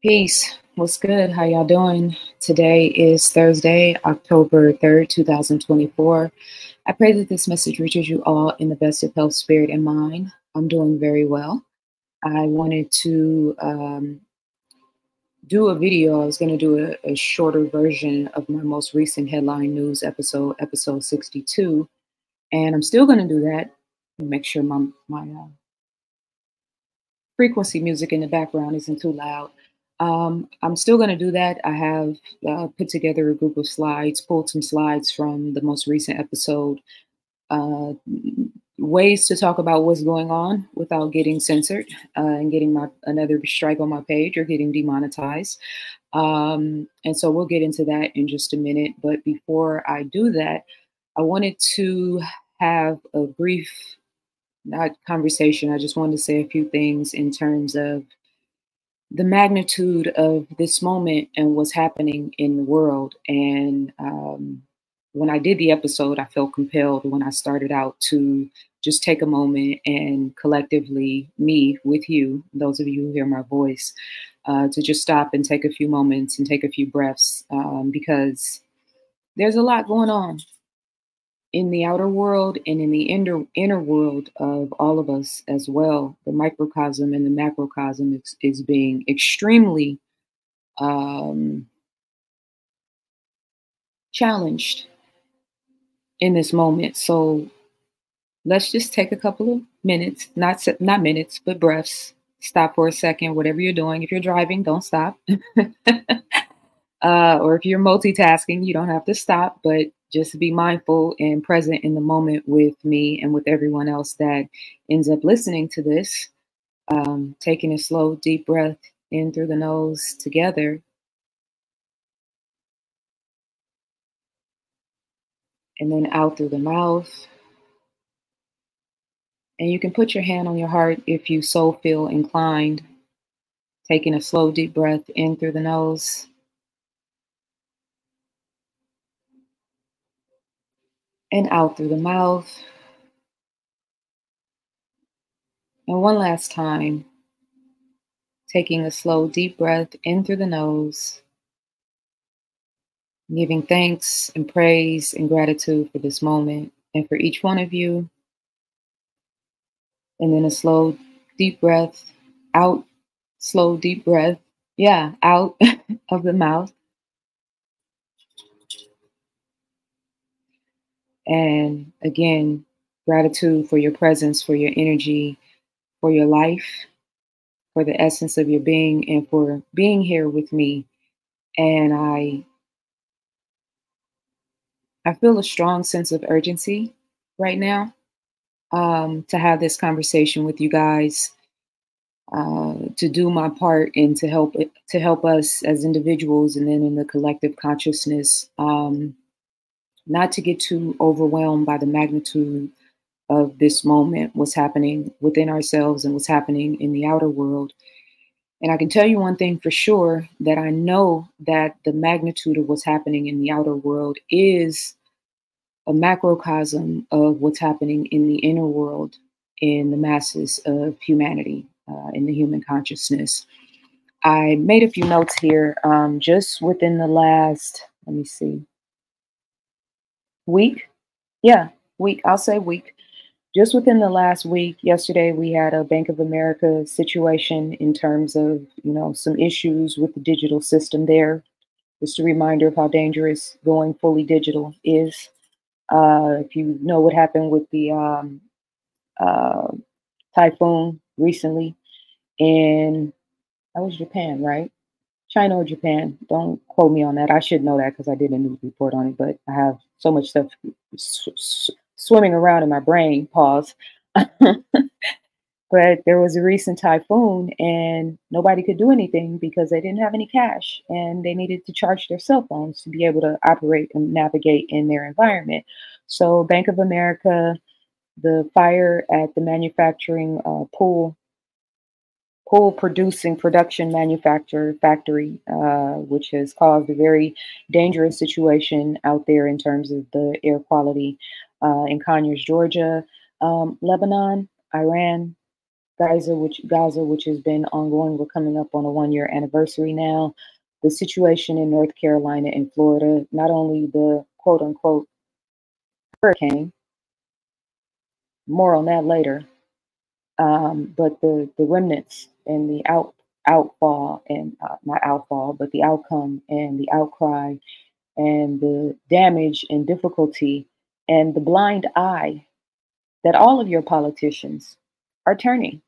Peace. What's good? How y'all doing? Today is Thursday, October 3rd, 2024. I pray that this message reaches you all in the best of health, spirit, and mind. I'm doing very well. I wanted to um, do a video. I was going to do a, a, shorter version of my most recent headline news episode, episode 62. And I'm still going to do that. Make sure my, my uh, frequency music in the background isn't too loud. Um, I'm still going to do that. I have uh, put together a group of slides, pulled some slides from the most recent episode, uh, ways to talk about what's going on without getting censored uh, and getting my another strike on my page or getting demonetized. Um, and so we'll get into that in just a minute. But before I do that, I wanted to have a brief not conversation. I just wanted to say a few things in terms of the magnitude of this moment and what's happening in the world. And um, when I did the episode, I felt compelled when I started out to just take a moment and collectively, me with you, those of you who hear my voice, uh, to just stop and take a few moments and take a few breaths um, because there's a lot going on in the outer world and in the inner inner world of all of us as well. The microcosm and the macrocosm is, is being extremely um, challenged in this moment. So let's just take a couple of minutes, not not minutes, but breaths. Stop for a second, whatever you're doing. If you're driving, don't stop. uh, or if you're multitasking, you don't have to stop, but just be mindful and present in the moment with me and with everyone else that ends up listening to this. Um, taking a slow, deep breath in through the nose together. And then out through the mouth. And you can put your hand on your heart if you so feel inclined. Taking a slow, deep breath in through the nose. And out through the mouth. And one last time, taking a slow, deep breath in through the nose, giving thanks and praise and gratitude for this moment and for each one of you. And then a slow, deep breath out, slow, deep breath. Yeah, out of the mouth. And again, gratitude for your presence, for your energy, for your life, for the essence of your being, and for being here with me. And I I feel a strong sense of urgency right now um, to have this conversation with you guys, uh, to do my part and to help to help us as individuals, and then in the collective consciousness. Um, not to get too overwhelmed by the magnitude of this moment, what's happening within ourselves and what's happening in the outer world. And I can tell you one thing for sure that I know that the magnitude of what's happening in the outer world is a macrocosm of what's happening in the inner world in the masses of humanity, uh, in the human consciousness. I made a few notes here um, just within the last, let me see, week. Yeah, week. I'll say week. Just within the last week, yesterday we had a Bank of America situation in terms of, you know, some issues with the digital system there. Just a reminder of how dangerous going fully digital is. Uh, if you know what happened with the um, uh, typhoon recently, and that was Japan, right? China or Japan. Don't quote me on that. I should know that because I did a news report on it, but I have so much stuff sw- swimming around in my brain. Pause. but there was a recent typhoon and nobody could do anything because they didn't have any cash and they needed to charge their cell phones to be able to operate and navigate in their environment. So, Bank of America, the fire at the manufacturing uh, pool coal producing production manufacturer factory, uh, which has caused a very dangerous situation out there in terms of the air quality uh, in Conyers, Georgia, um, Lebanon, Iran, Gaza, which Gaza, which has been ongoing. We're coming up on a one-year anniversary now. The situation in North Carolina and Florida, not only the quote unquote hurricane, more on that later, um, but the the remnants and the out outfall and uh, not outfall, but the outcome and the outcry and the damage and difficulty and the blind eye that all of your politicians are turning.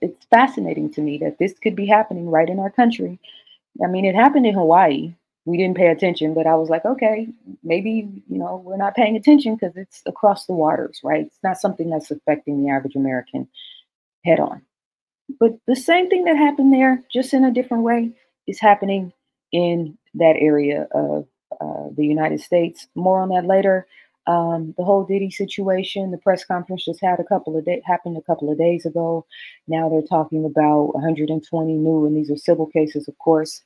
It's fascinating to me that this could be happening right in our country. I mean, it happened in Hawaii. We didn't pay attention, but I was like, okay, maybe, you know, we're not paying attention because it's across the waters, right? It's not something that's affecting the average American head on. But the same thing that happened there, just in a different way, is happening in that area of uh, the United States. More on that later. Um, the whole Diddy situation, the press conference just had a couple of days happened a couple of days ago. Now they're talking about 120 new, and these are civil cases, of course.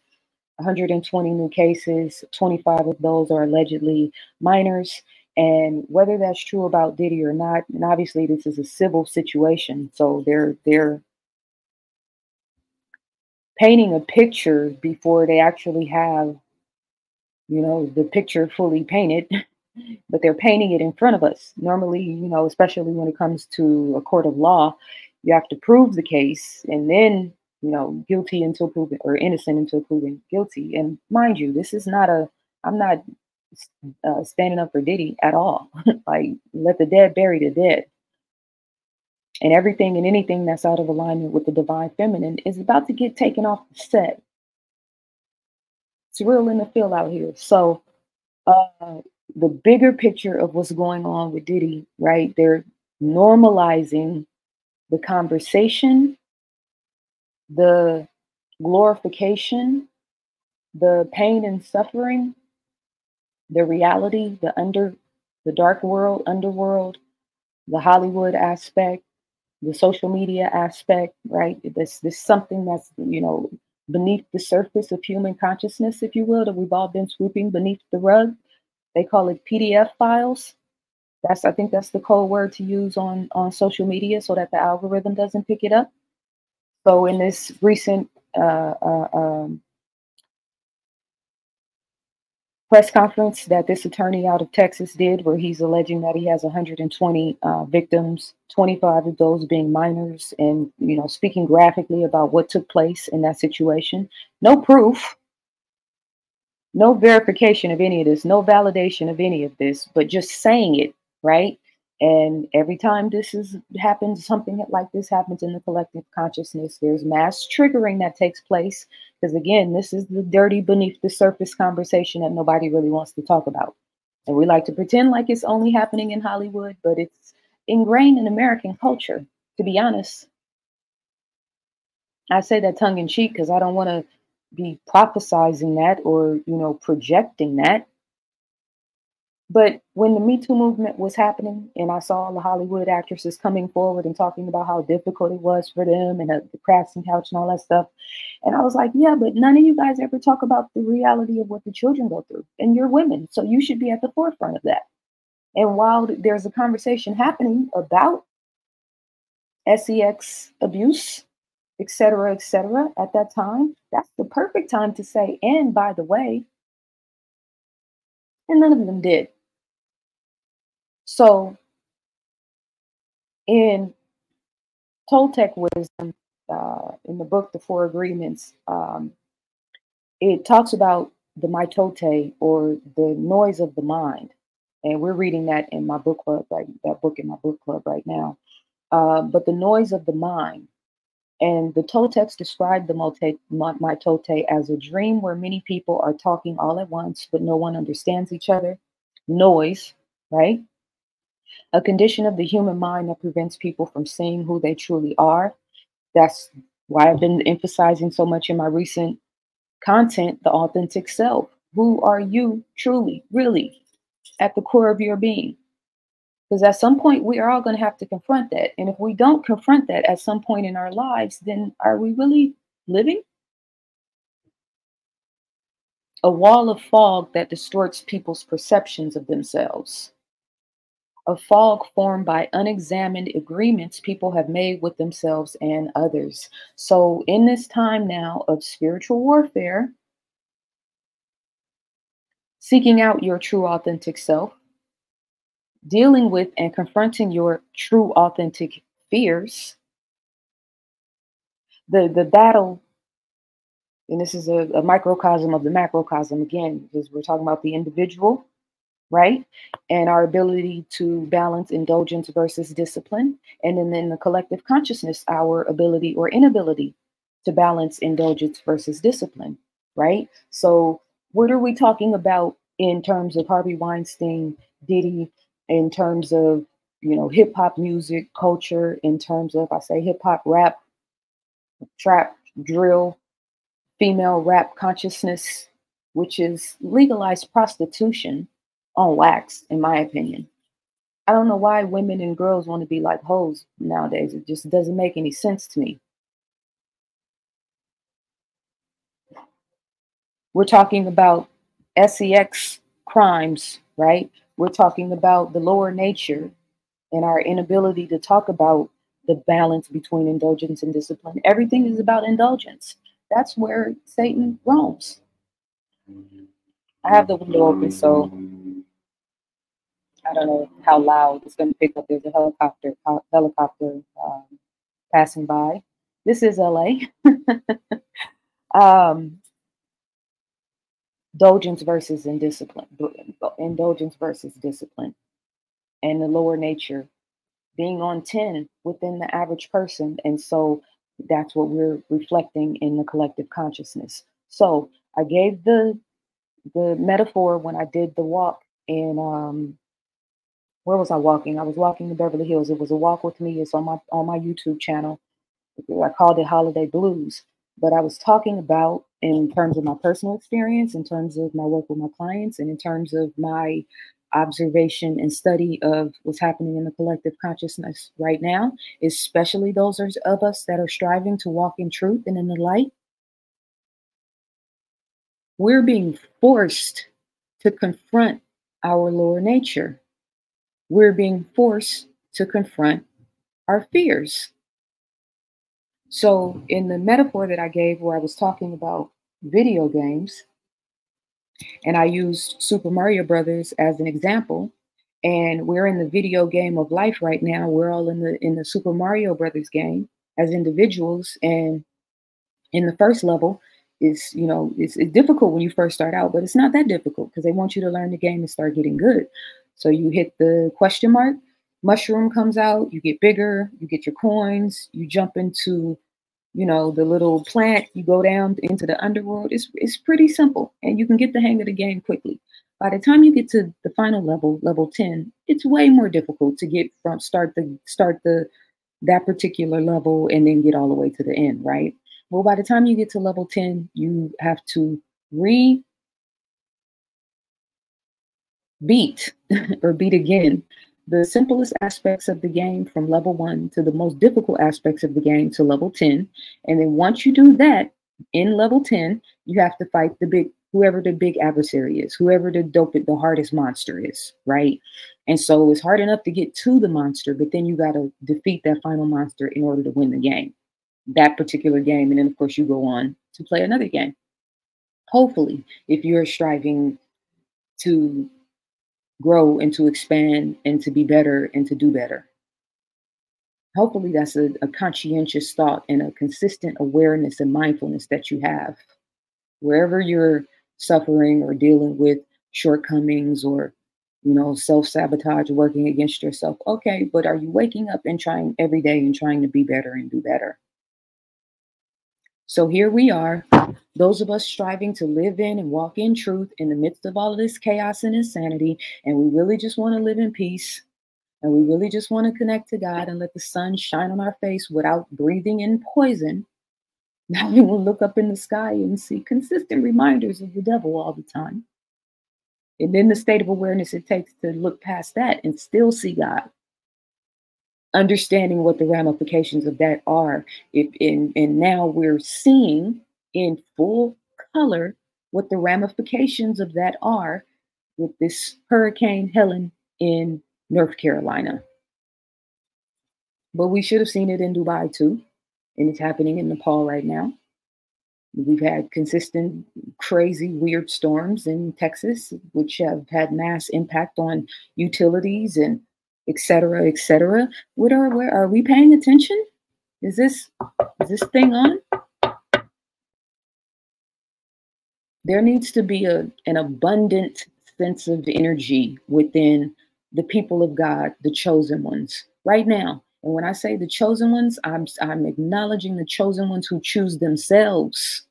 120 new cases. 25 of those are allegedly minors. And whether that's true about Diddy or not, and obviously this is a civil situation, so they're they're painting a picture before they actually have, you know, the picture fully painted. but they're painting it in front of us. Normally, you know, especially when it comes to a court of law, you have to prove the case and then, you know, guilty until proven or innocent until proven guilty. And mind you, this is not a, I'm not uh, standing up for Diddy at all. like, let the dead bury the dead. And everything and anything that's out of alignment with the divine feminine is about to get taken off the set. It's real in the field out here. So, uh, the bigger picture of what's going on with Diddy, right? They're normalizing the conversation, the glorification, the pain and suffering, the reality, the under the dark world, underworld, the Hollywood aspect, the social media aspect, right? This this something that's you know beneath the surface of human consciousness, if you will, that we've all been swooping beneath the rug. They call it PDF files. That's I think that's the code word to use on on social media so that the algorithm doesn't pick it up. So in this recent uh, uh, um, press conference that this attorney out of Texas did, where he's alleging that he has 120 uh, victims, 25 of those being minors, and you know speaking graphically about what took place in that situation. No proof, no verification of any of this, no validation of any of this, but just saying it, right? And every time this is happens, something like this happens in the collective consciousness, there's mass triggering that takes place. Because again, this is the dirty beneath the surface conversation that nobody really wants to talk about. And we like to pretend like it's only happening in Hollywood, but it's ingrained in American culture, to be honest. I say that tongue in cheek because I don't want to be prophesizing that or, you know, projecting that. But when the Me Too movement was happening, and I saw all the Hollywood actresses coming forward and talking about how difficult it was for them and uh, the crafts and couch and all that stuff, and I was like, yeah, but none of you guys ever talk about the reality of what the children go through, and you're women, so you should be at the forefront of that. And while there's a conversation happening about sex abuse et cetera, et cetera, at that time, that's the perfect time to say, and by the way, and none of them did. So in Toltec wisdom, uh, in the book, The Four Agreements, um, it talks about the mitote or the noise of the mind. And we're reading that in my book club, right? That book in my book club right now. Uh, but the noise of the mind and the Toltecs described the mitote as a dream where many people are talking all at once, but no one understands each other. Noise, right? A condition of the human mind that prevents people from seeing who they truly are. That's why I've been emphasizing so much in my recent content the authentic self. Who are you truly, really, at the core of your being? Because at some point, we are all going to have to confront that. And if we don't confront that at some point in our lives, then are we really living? A wall of fog that distorts people's perceptions of themselves. A fog formed by unexamined agreements people have made with themselves and others. So, in this time now of spiritual warfare, seeking out your true authentic self, dealing with and confronting your true authentic fears, the, the battle, and this is a, a microcosm of the macrocosm again, because we're talking about the individual right? And our ability to balance indulgence versus discipline. And then in the collective consciousness, our ability or inability to balance indulgence versus discipline, right? So, what are we talking about in terms of Harvey Weinstein, Diddy, in terms of, you know, hip hop music, culture, in terms of, I say hip hop, rap, trap, drill, female rap consciousness, which is legalized prostitution on wax, in my opinion. I don't know why women and girls want to be like hoes nowadays. It just doesn't make any sense to me. We're talking about sex crimes, right? We're talking about the lower nature and our inability to talk about the balance between indulgence and discipline. Everything is about indulgence. That's where Satan roams. I have the window open, so I don't know how loud it's going to pick up. There's a helicopter helicopter um, passing by. This is LA. um, indulgence versus indiscipline, indulgence versus discipline, and the lower nature being on 10 within the average person. And so that's what we're reflecting in the collective consciousness. So I gave the the metaphor when I did the walk in um, where was I walking? I was walking in Beverly Hills. It was a walk with me. It's on my on my YouTube channel. I called it Holiday Blues. But I was talking about in terms of my personal experience, in terms of my work with my clients, and in terms of my observation and study of what's happening in the collective consciousness right now, especially those of us that are striving to walk in truth and in the light. We're being forced to confront our lower nature we're being forced to confront our fears. So, in the metaphor that I gave, where I was talking about video games, and I used Super Mario Brothers as an example, and we're in the video game of life right now. We're all in the in the Super Mario Brothers game as individuals, and in the first level, is you know it's, it's difficult when you first start out, but it's not that difficult because they want you to learn the game and start getting good. So you hit the question mark, mushroom comes out, you get bigger, you get your coins, you jump into, you know, the little plant, you go down into the underworld. It's it's pretty simple and you can get the hang of the game quickly. By the time you get to the final level, level 10, it's way more difficult to get from start the start the that particular level and then get all the way to the end, right? Well, by the time you get to level 10, you have to re beat or beat again the simplest aspects of the game from level one to the most difficult aspects of the game to level 10. And then once you do that in level 10, you have to fight the big whoever the big adversary is, whoever the dope the hardest monster is, right? And so it's hard enough to get to the monster, but then you got to defeat that final monster in order to win the game. That particular game. And then of course you go on to play another game. Hopefully, if you're striving to grow and to expand and to be better and to do better. Hopefully, that's a, a conscientious thought and a consistent awareness and mindfulness that you have wherever you're suffering or dealing with shortcomings or you know self-sabotage working against yourself okay but are you waking up and trying every day and trying to be better and do better so here we are, those of us striving to live in and walk in truth in the midst of all of this chaos and insanity. And we really just want to live in peace. And we really just want to connect to God and let the sun shine on our face without breathing in poison. Now we will look up in the sky and see consistent reminders of the devil all the time. And then the state of awareness it takes to look past that and still see God understanding what the ramifications of that are. If in and now we're seeing in full color what the ramifications of that are with this Hurricane Helene in North Carolina. But we should have seen it in Dubai too. And it's happening in Nepal right now. We've had consistent, crazy, weird storms in Texas, which have had mass impact on utilities and et cetera, et cetera. What are, where, are we paying attention? Is this, is this thing on? There needs to be a, an abundant sense of energy within the people of God, the chosen ones, right now. And when I say the chosen ones, I'm, I'm acknowledging the chosen ones who choose themselves.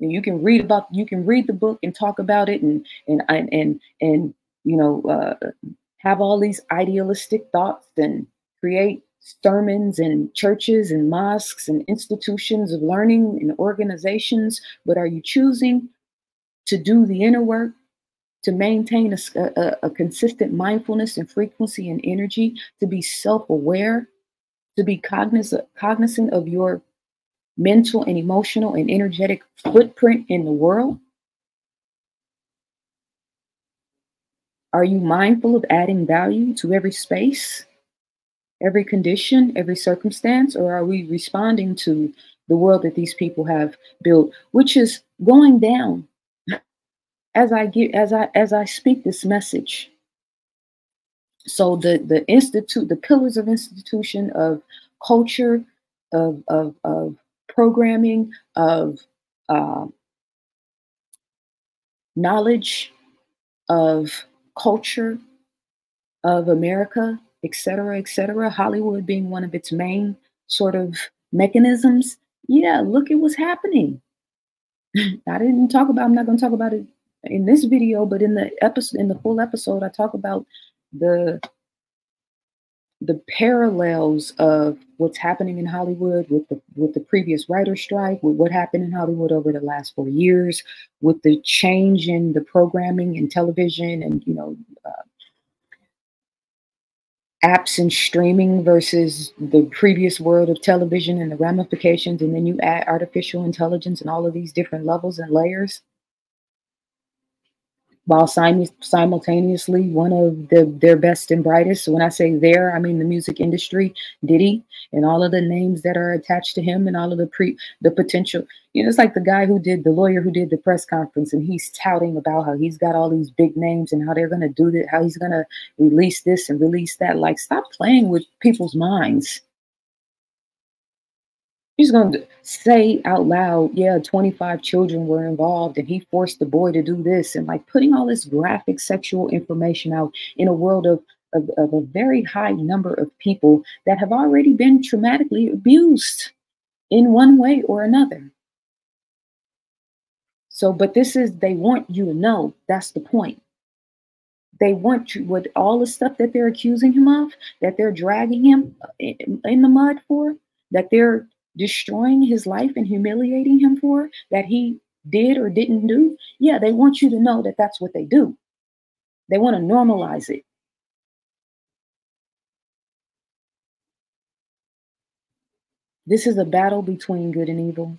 And you can read about, you can read the book and talk about it, and and and and, and you know, uh, have all these idealistic thoughts and create sermons and churches and mosques and institutions of learning and organizations. But are you choosing to do the inner work to maintain a, a, a consistent mindfulness and frequency and energy, to be self aware, to be cognizant, cognizant of your mental and emotional and energetic footprint in the world? Are you mindful of adding value to every space, every condition, every circumstance, or are we responding to the world that these people have built, which is going down as I get as I as I speak this message. So the the institute, the pillars of institution of culture, of of of programming, of uh, knowledge, of culture, of America, et cetera, et cetera. Hollywood being one of its main sort of mechanisms. Yeah, look at what's happening. I didn't talk about. I'm not going to talk about it in this video, but in the episode, in the full episode, I talk about the the parallels of what's happening in Hollywood with the with the previous writer strike, with what happened in Hollywood over the last four years, with the change in the programming and television, and you know, uh, apps and streaming versus the previous world of television and the ramifications, and then you add artificial intelligence and all of these different levels and layers while simultaneously one of the, their best and brightest. When I say there, I mean the music industry, Diddy, and all of the names that are attached to him, and all of the pre the potential. You know, it's like the guy who did the lawyer who did the press conference, and he's touting about how he's got all these big names and how they're going to do that, how he's going to release this and release that. Like, stop playing with people's minds. He's going to say out loud, yeah, 25 children were involved and he forced the boy to do this. And like putting all this graphic sexual information out in a world of, of, of a very high number of people that have already been traumatically abused in one way or another. So, but this is, they want you to know that's the point. They want you with all the stuff that they're accusing him of, that they're dragging him uh, in, in the mud for, that they're destroying his life and humiliating him for that he did or didn't do, yeah, they want you to know that that's what they do. They want to normalize it. This is a battle between good and evil.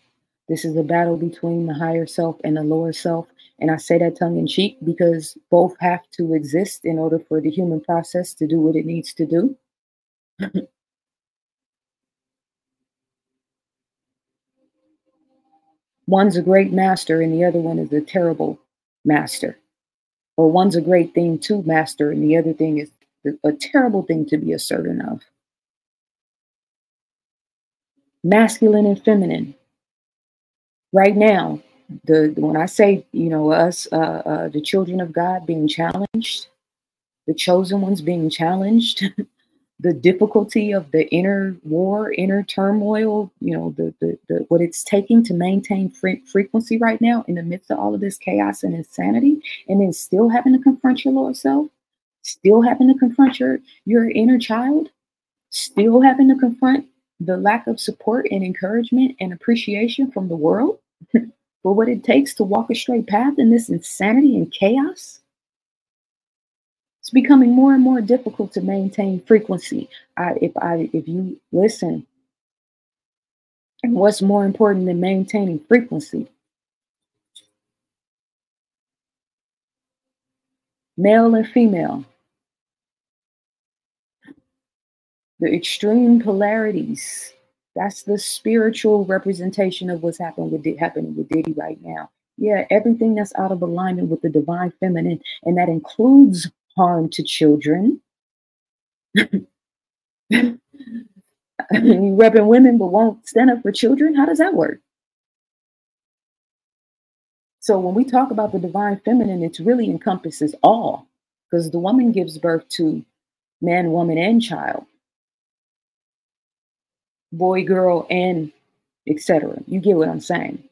This is a battle between the higher self and the lower self. And I say that tongue in cheek because both have to exist in order for the human process to do what it needs to do. One's a great master and the other one is a terrible master. Or one's a great thing to master and the other thing is a terrible thing to be a servant of. Masculine and feminine. Right now, the when I say you know us, uh, uh, the children of God being challenged, the chosen ones being challenged, the difficulty of the inner war, inner turmoil, you know, the, the, the what it's taking to maintain fre- frequency right now in the midst of all of this chaos and insanity, and then still having to confront your lower self, still having to confront your your inner child, still having to confront the lack of support and encouragement and appreciation from the world for what it takes to walk a straight path in this insanity and chaos it's becoming more and more difficult to maintain frequency. I, if I if you listen, and what's more important than maintaining frequency? Male and female. the extreme polarities. That's the spiritual representation of what's happening with happening with Diddy right now. Yeah, everything that's out of alignment with the divine feminine, and that includes harm to children. you repping women but won't stand up for children. How does that work? So when we talk about the divine feminine, it really encompasses all because the woman gives birth to man, woman, and child, boy, girl, and etc. You get what I'm saying?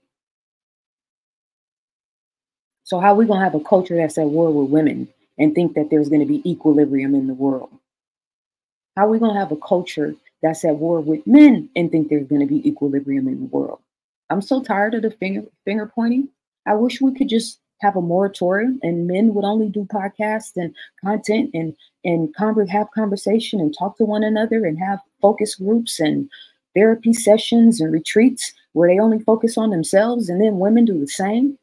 So how are we gonna have a culture that's at war with women and think that there's gonna be equilibrium in the world? How are we gonna have a culture that's at war with men and think there's gonna be equilibrium in the world? I'm so tired of the finger finger pointing. I wish we could just have a moratorium and men would only do podcasts and content and and have conversation and talk to one another and have focus groups and therapy sessions and retreats where they only focus on themselves and then women do the same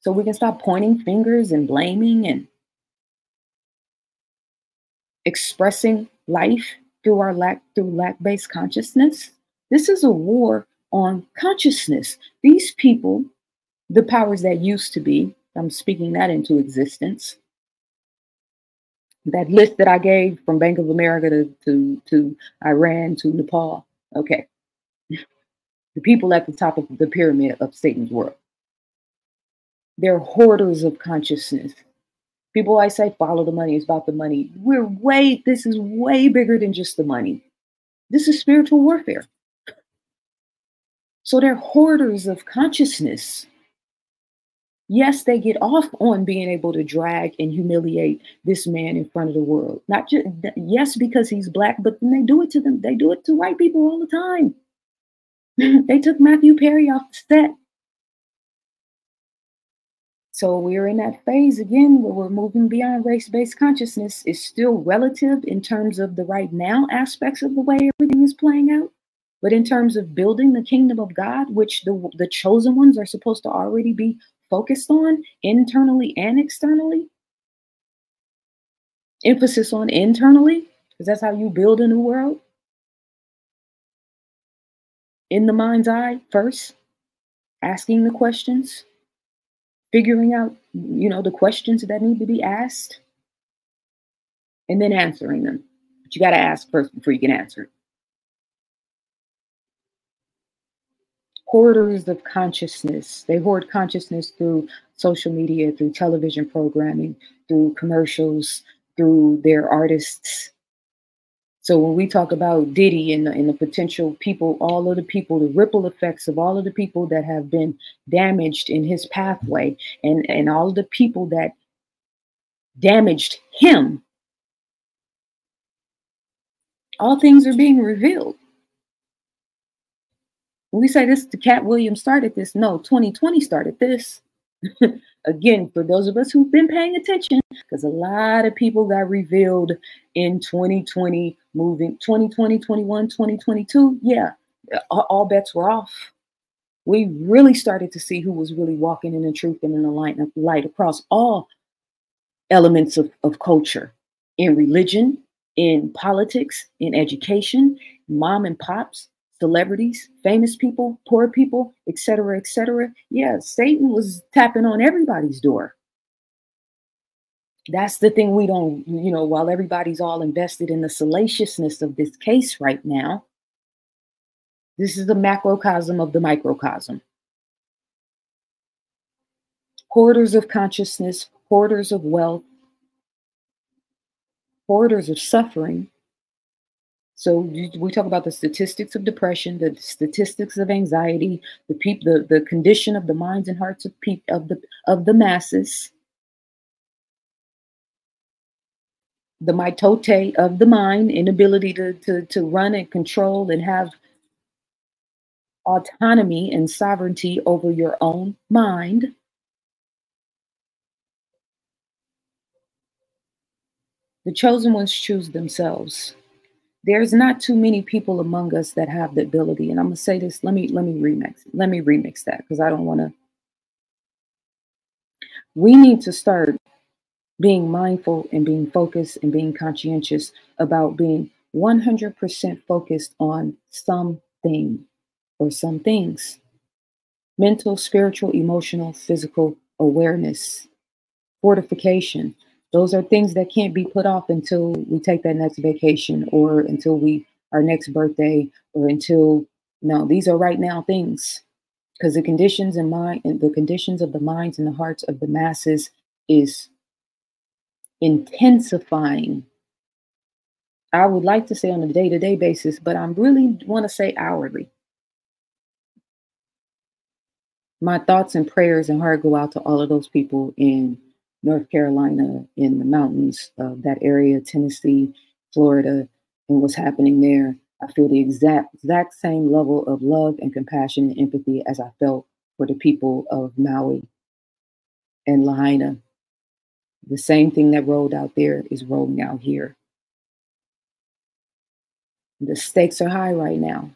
so we can stop pointing fingers and blaming and expressing life through our lack through lack-based consciousness this is a war on consciousness these people the powers that used to be. I'm speaking that into existence. That list that I gave from Bank of America to, to, to Iran to Nepal. Okay. the people at the top of the pyramid of Satan's world. They're hoarders of consciousness. People I say follow the money, it's about the money. We're way, this is way bigger than just the money. This is spiritual warfare. So they're hoarders of consciousness. Yes, they get off on being able to drag and humiliate this man in front of the world. Not just yes, because he's black, but then they do it to them. They do it to white people all the time. they took Matthew Perry off the set. So we're in that phase again where we're moving beyond race-based consciousness. It's still relative in terms of the right now aspects of the way everything is playing out. But in terms of building the kingdom of God, which the, the chosen ones are supposed to already be focused on internally and externally. Emphasis on internally, because that's how you build a new world. In the mind's eye first, asking the questions, figuring out, you know, the questions that need to be asked, and then answering them. But you got to ask first before you can answer hoarders of consciousness. They hoard consciousness through social media, through television programming, through commercials, through their artists. So when we talk about Diddy and the, and the potential people, all of the people, the ripple effects of all of the people that have been damaged in his pathway, and, and all of the people that damaged him, all things are being revealed. When we say this, the Katt Williams started this. No, 2020 started this. Again, for those of us who've been paying attention, because a lot of people got revealed in 2020, moving 2020, 21, 2022. Yeah, all, bets were off. We really started to see who was really walking in the truth and in the light, light across all elements of, of culture in religion, in politics, in education, mom and pops, celebrities, famous people, poor people, etc., etc. Yeah, Satan was tapping on everybody's door. That's the thing we don't, you know, while everybody's all invested in the salaciousness of this case right now, this is the macrocosm of the microcosm. Hoarders of consciousness, hoarders of wealth, hoarders of suffering, so we talk about the statistics of depression, the statistics of anxiety, the peop- the, the condition of the minds and hearts of peop- of the of the masses, the mitote of the mind, inability to, to, to run and control and have autonomy and sovereignty over your own mind. The chosen ones choose themselves there's not too many people among us that have the ability and i'm to say this let me let me remix let me remix that because i don't want to we need to start being mindful and being focused and being conscientious about being 100% focused on something or some things mental, spiritual, emotional, physical awareness, fortification. Those are things that can't be put off until we take that next vacation or until we our next birthday or until no, these are right now things. Because the conditions in mind and the conditions of the minds and the hearts of the masses is intensifying. I would like to say on a day-to-day basis, but I really want to say hourly. My thoughts and prayers and heart go out to all of those people in North Carolina, in the mountains of that area, Tennessee, Florida, and what's happening there. I feel the exact exact same level of love and compassion and empathy as I felt for the people of Maui and Lahaina. The same thing that rolled out there is rolling out here. The stakes are high right now.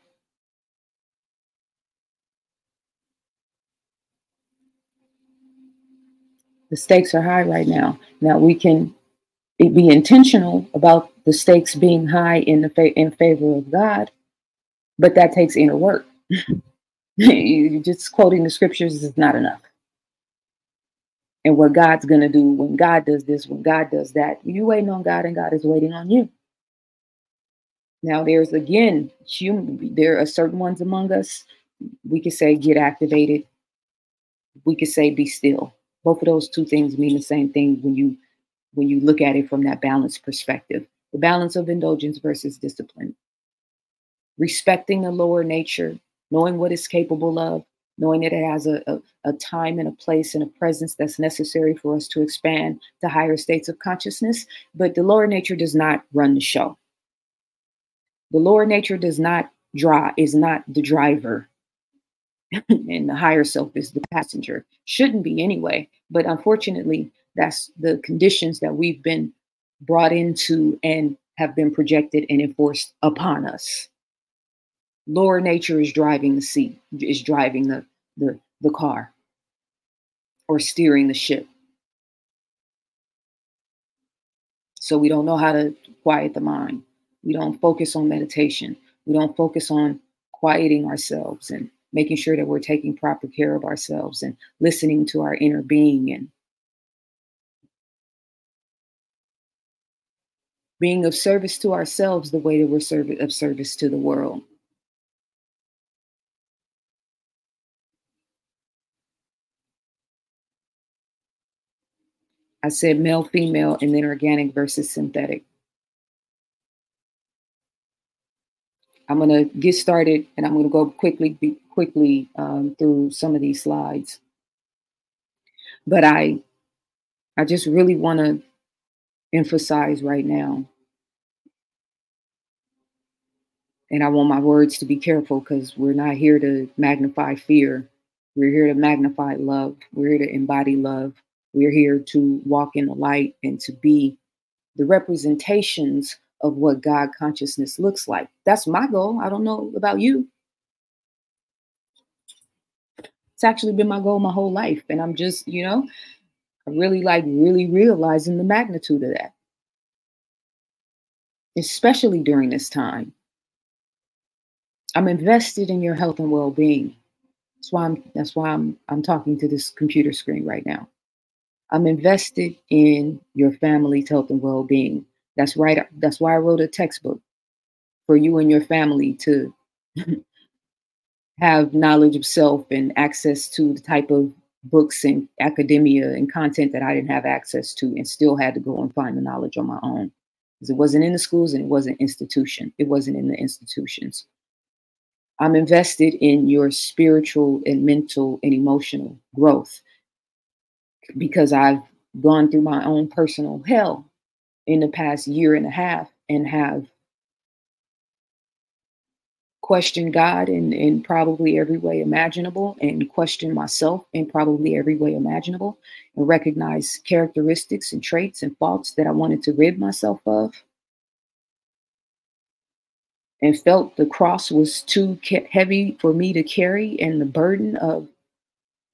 The stakes are high right now. Now we can be intentional about the stakes being high in the fa- in favor of God, but that takes inner work. just quoting the scriptures is not enough. And what God's going to do when God does this, when God does that, you waiting on God and God is waiting on you. Now, there's again, human, there are certain ones among us. We could say get activated. We could say be still. Both of those two things mean the same thing when you when you look at it from that balanced perspective the balance of indulgence versus discipline. Respecting the lower nature, knowing what it's capable of, knowing that it has a, a, a, time and a place and a presence that's necessary for us to expand to higher states of consciousness. But the lower nature does not run the show. The lower nature does not draw is not the driver. and the higher self is the passenger. Shouldn't be anyway. But unfortunately, that's the conditions that we've been brought into and have been projected and enforced upon us. Lower nature is driving the seat, is driving the, the, the car or steering the ship. So we don't know how to quiet the mind. We don't focus on meditation. We don't focus on quieting ourselves and making sure that we're taking proper care of ourselves and listening to our inner being and being of service to ourselves the way that we're serv- of service to the world. I said male, female, and then organic versus synthetic. I'm going to get started and I'm going to go quickly, quickly um, through some of these slides. But I, I just really want to emphasize right now. And I want my words to be careful because we're not here to magnify fear. We're here to magnify love. We're here to embody love. We're here to walk in the light and to be the representations of what God consciousness looks like. That's my goal. I don't know about you. It's actually been my goal my whole life. And I'm just, you know, I really like really realizing the magnitude of that, especially during this time. I'm invested in your health and well-being. That's why I'm that's why I'm I'm talking to this computer screen right now. I'm invested in your family's health and well-being. That's right. That's why I wrote a textbook for you and your family to have knowledge of self and access to the type of books and academia and content that I didn't have access to and still had to go and find the knowledge on my own. Because it wasn't in the schools and it wasn't institution. It wasn't in the institutions. I'm invested in your spiritual and mental and emotional growth because I've gone through my own personal hell in the past year and a half and have questioned God in, in probably every way imaginable and questioned myself in probably every way imaginable and recognize characteristics and traits and faults that I wanted to rid myself of. And felt the cross was too heavy for me to carry, and the burden of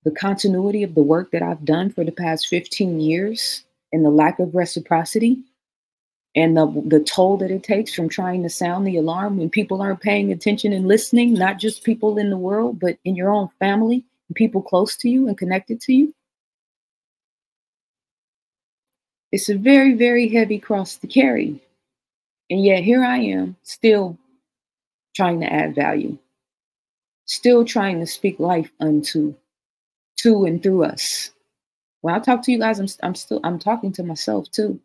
the continuity of the work that I've done for the past 15 years and the lack of reciprocity and the, the toll that it takes from trying to sound the alarm when people aren't paying attention and listening, not just people in the world, but in your own family people close to you and connected to you. It's a very, very heavy cross to carry. And yet here I am, still trying to add value, still trying to speak life unto, to and through us. When I talk to you guys, I'm, I'm still, I'm talking to myself too.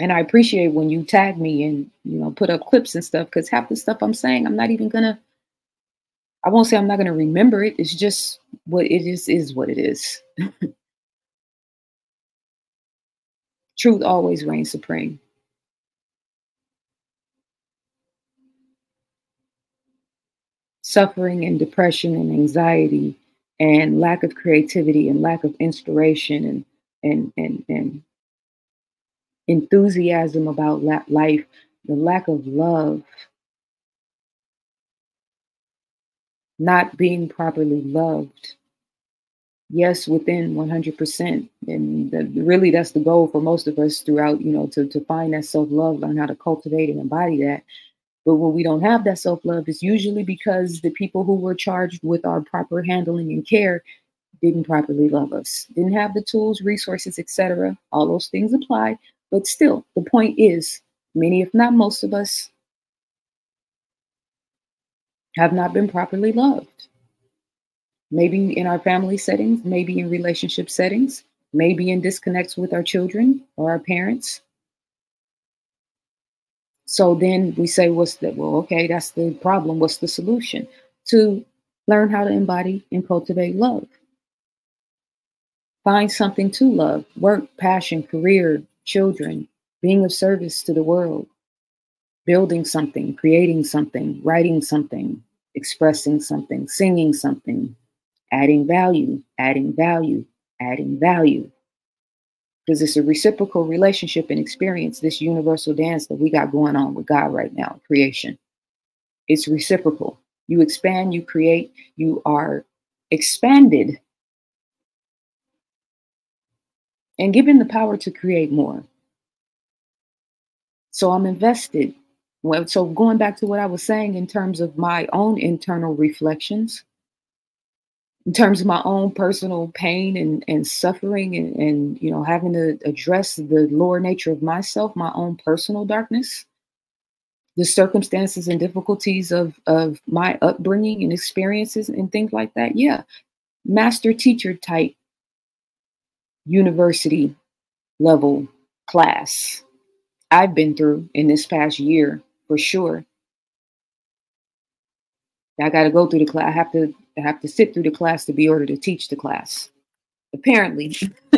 And I appreciate when you tag me and, you know, put up clips and stuff, because half the stuff I'm saying, I'm not even gonna, I won't say I'm not gonna remember it. It's just what it is, is what it is. Truth always reigns supreme. Suffering and depression and anxiety and lack of creativity and lack of inspiration and and and, and enthusiasm about life, the lack of love, not being properly loved, yes within 100% and the, really that's the goal for most of us throughout you know to, to find that self-love learn how to cultivate and embody that. But when we don't have that self-love it's usually because the people who were charged with our proper handling and care didn't properly love us didn't have the tools resources etc all those things apply but still the point is many if not most of us have not been properly loved maybe in our family settings, maybe in relationship settings, maybe in disconnects with our children or our parents. So then we say, what's the, well, okay, that's the problem. What's the solution? To learn how to embody and cultivate love. Find something to love work, passion, career, children, being of service to the world, building something, creating something, writing something, expressing something, singing something, adding value, adding value, adding value. Because it's a reciprocal relationship and experience, this universal dance that we got going on with God right now, creation. It's reciprocal. You expand, you create, you are expanded and given the power to create more. So I'm invested. Well, so going back to what I was saying in terms of my own internal reflections, in terms of my own personal pain and, and suffering and, and you know having to address the lower nature of myself my own personal darkness the circumstances and difficulties of of my upbringing and experiences and things like that yeah master teacher type university level class i've been through in this past year for sure I got to go through the class. I have to I have to sit through the class to be ordered to teach the class. Apparently.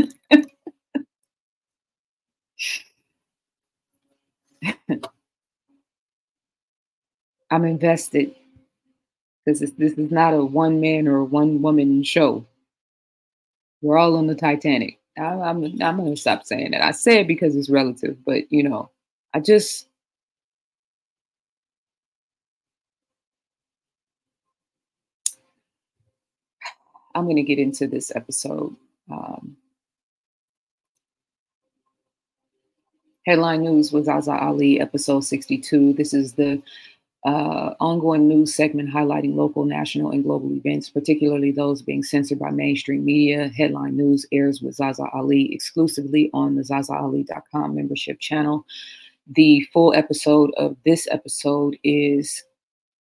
I'm invested because this is not a one man or one woman show. We're all on the Titanic. I, I'm I'm gonna stop saying that. I say it because it's relative, but you know, I just I'm going to get into this episode. Um, headline news with Zaza Ali, episode 62. This is the uh, ongoing news segment highlighting local, national, and global events, particularly those being censored by mainstream media. Headline news airs with Zaza Ali exclusively on the ZazaAli.com membership channel. The full episode of this episode is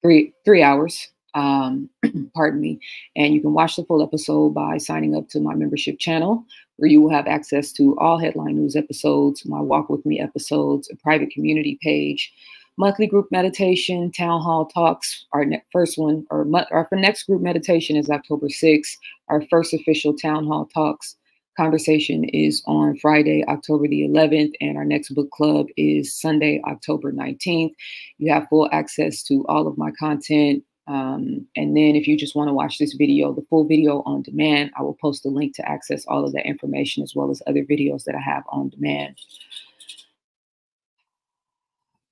three three hours um, pardon me. And you can watch the full episode by signing up to my membership channel, where you will have access to all headline news episodes, my Walk With Me episodes, a private community page, monthly group meditation, town hall talks. Our first one, or our next group meditation is October 6th. Our first official town hall talks conversation is on Friday, October the 11th, and our next book club is Sunday, October 19th. You have full access to all of my content, um, and then if you just want to watch this video, the full video on demand, I will post a link to access all of that information as well as other videos that I have on demand.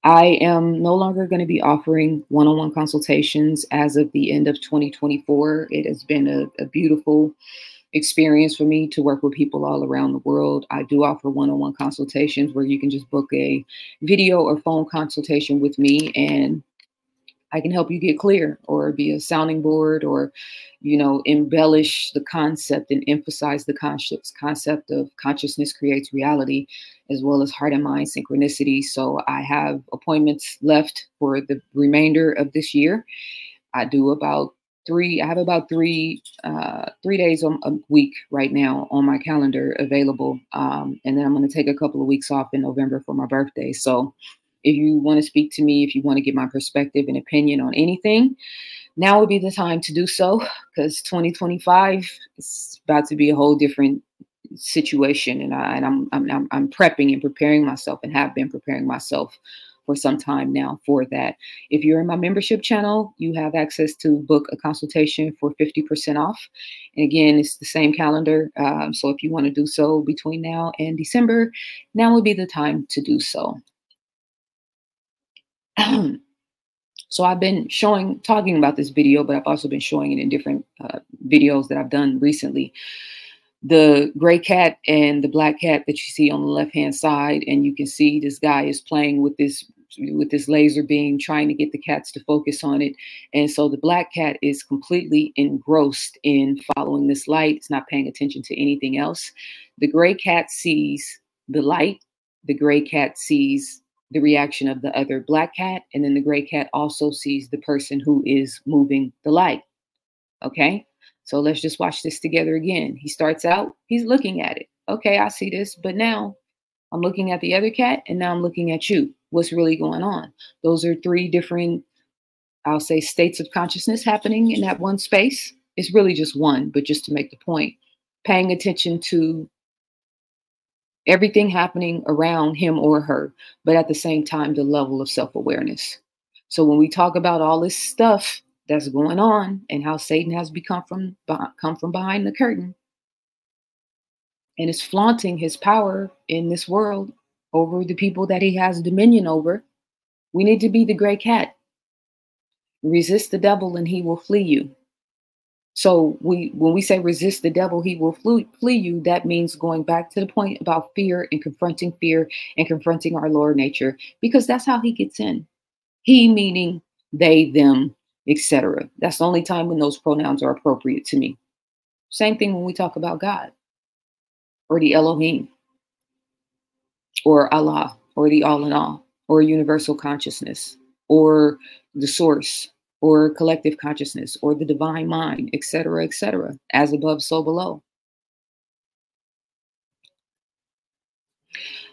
I am no longer going to be offering one-on-one consultations as of the end of 2024. It has been a, a beautiful experience for me to work with people all around the world. I do offer one on one consultations where you can just book a video or phone consultation with me and I can help you get clear or be a sounding board or, you know, embellish the concept and emphasize the concept concept of consciousness creates reality, as well as heart and mind synchronicity. So I have appointments left for the remainder of this year. I do about three i have about three uh three days a week right now on my calendar available um and then i'm going to take a couple of weeks off in november for my birthday so if you want to speak to me, if you want to get my perspective and opinion on anything, now would be the time to do so because 2025 is about to be a whole different situation, and, I, and I'm, I'm I'm prepping and preparing myself, and have been preparing myself for some time now for that. If you're in my membership channel, you have access to book a consultation for 50% off. And again, it's the same calendar. Um, so if you want to do so between now and December, now would be the time to do so. So I've been showing, talking about this video, but I've also been showing it in different uh, videos that I've done recently. The gray cat and the black cat that you see on the left hand side, and you can see this guy is playing with this with this laser beam, trying to get the cats to focus on it. And so the black cat is completely engrossed in following this light. It's not paying attention to anything else. The gray cat sees the light. The gray cat sees the reaction of the other black cat. And then the gray cat also sees the person who is moving the light. Okay. So let's just watch this together again. He starts out, he's looking at it. Okay, I see this, but now I'm looking at the other cat and now I'm looking at you. What's really going on? Those are three different, I'll say, states of consciousness happening in that one space. It's really just one, but just to make the point, paying attention to everything happening around him or her, but at the same time, the level of self awareness. So when we talk about all this stuff that's going on and how Satan has become from come from behind the curtain and is flaunting his power in this world over the people that he has dominion over, we need to be the gray cat. Resist the devil and he will flee you. So we when we say resist the devil, he will flee, flee you. That means going back to the point about fear and confronting fear and confronting our lower nature, because that's how he gets in. He meaning they, them, etc. That's the only time when those pronouns are appropriate to me. Same thing when we talk about God or the Elohim or Allah or the all in all or universal consciousness or the source or collective consciousness or the divine mind, etc., etc., as above, so below.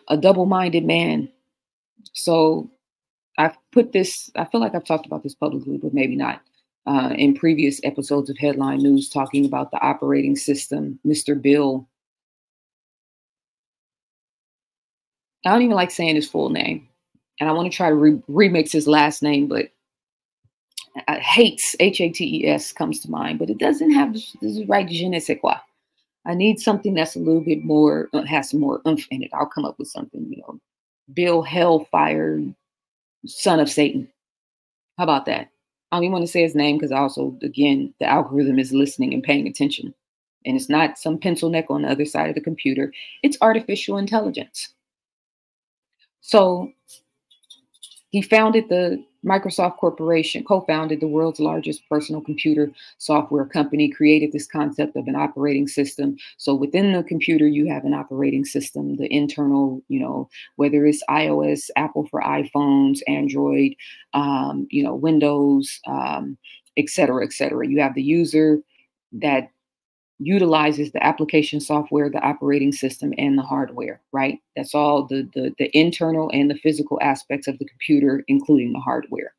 A double minded man. So I've put this, I feel like I've talked about this publicly, but maybe not. Uh, in previous episodes of Headline News, talking about the operating system, Mr. Bill. I don't even like saying his full name. And I want to try to re- remix his last name, but uh, hates H A T E S comes to mind, but it doesn't have this, this right je ne sais quoi. I need something that's a little bit more uh, has some more oomph in it. I'll come up with something, you know, Bill Hellfire, son of Satan. How about that? I don't even want to say his name because also, again, the algorithm is listening and paying attention. And it's not some pencil neck on the other side of the computer, it's artificial intelligence. So he founded the Microsoft Corporation co founded the world's largest personal computer software company, created this concept of an operating system. So within the computer, you have an operating system, the internal, you know, whether it's iOS, Apple for iPhones, Android, um, you know, Windows, um, et cetera, et cetera. You have the user that utilizes the application software, the operating system, and the hardware, right? That's all the, the, the internal and the physical aspects of the computer, including the hardware.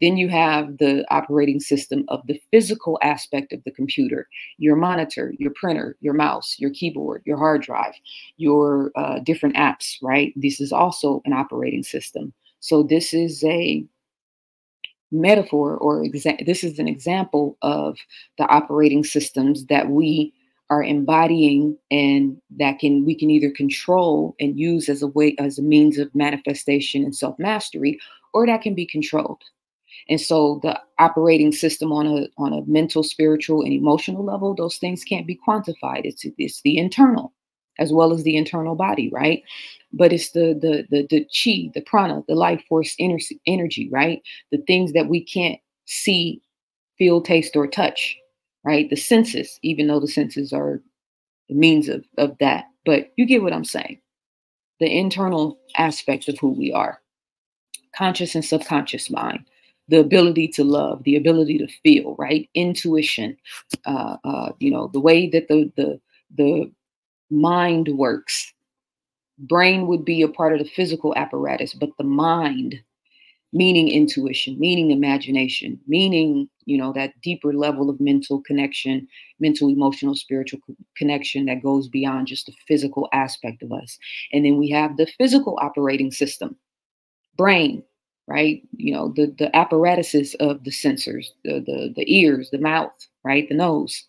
Then you have the operating system of the physical aspect of the computer, your monitor, your printer, your mouse, your keyboard, your hard drive, your uh, different apps, right? This is also an operating system. So this is a metaphor or exa- this is an example of the operating systems that we are embodying and that can we can either control and use as a way as a means of manifestation and self-mastery or that can be controlled And so the operating system on a on a mental, spiritual, and emotional level, those things can't be quantified. It's it's the internal as well as the internal body, right? But it's the the the the chi, the prana, the life force energy, energy, right? The things that we can't see, feel, taste, or touch, right? The senses, even though the senses are the means of, of that. But you get what I'm saying. The internal aspect of who we are. Conscious and subconscious mind the ability to love, the ability to feel, right? Intuition, uh, uh, you know, the way that the the the mind works. Brain would be a part of the physical apparatus, but the mind, meaning intuition, meaning imagination, meaning you know that deeper level of mental connection, mental, emotional, spiritual connection that goes beyond just the physical aspect of us. And then we have the physical operating system, brain, right? You know, the the apparatuses of the sensors, the the the ears, the mouth, right, the nose,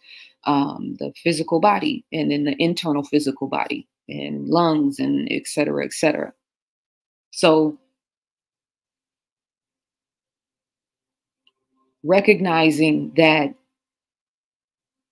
um, the physical body, and then the internal physical body and lungs and et cetera, et cetera. So recognizing that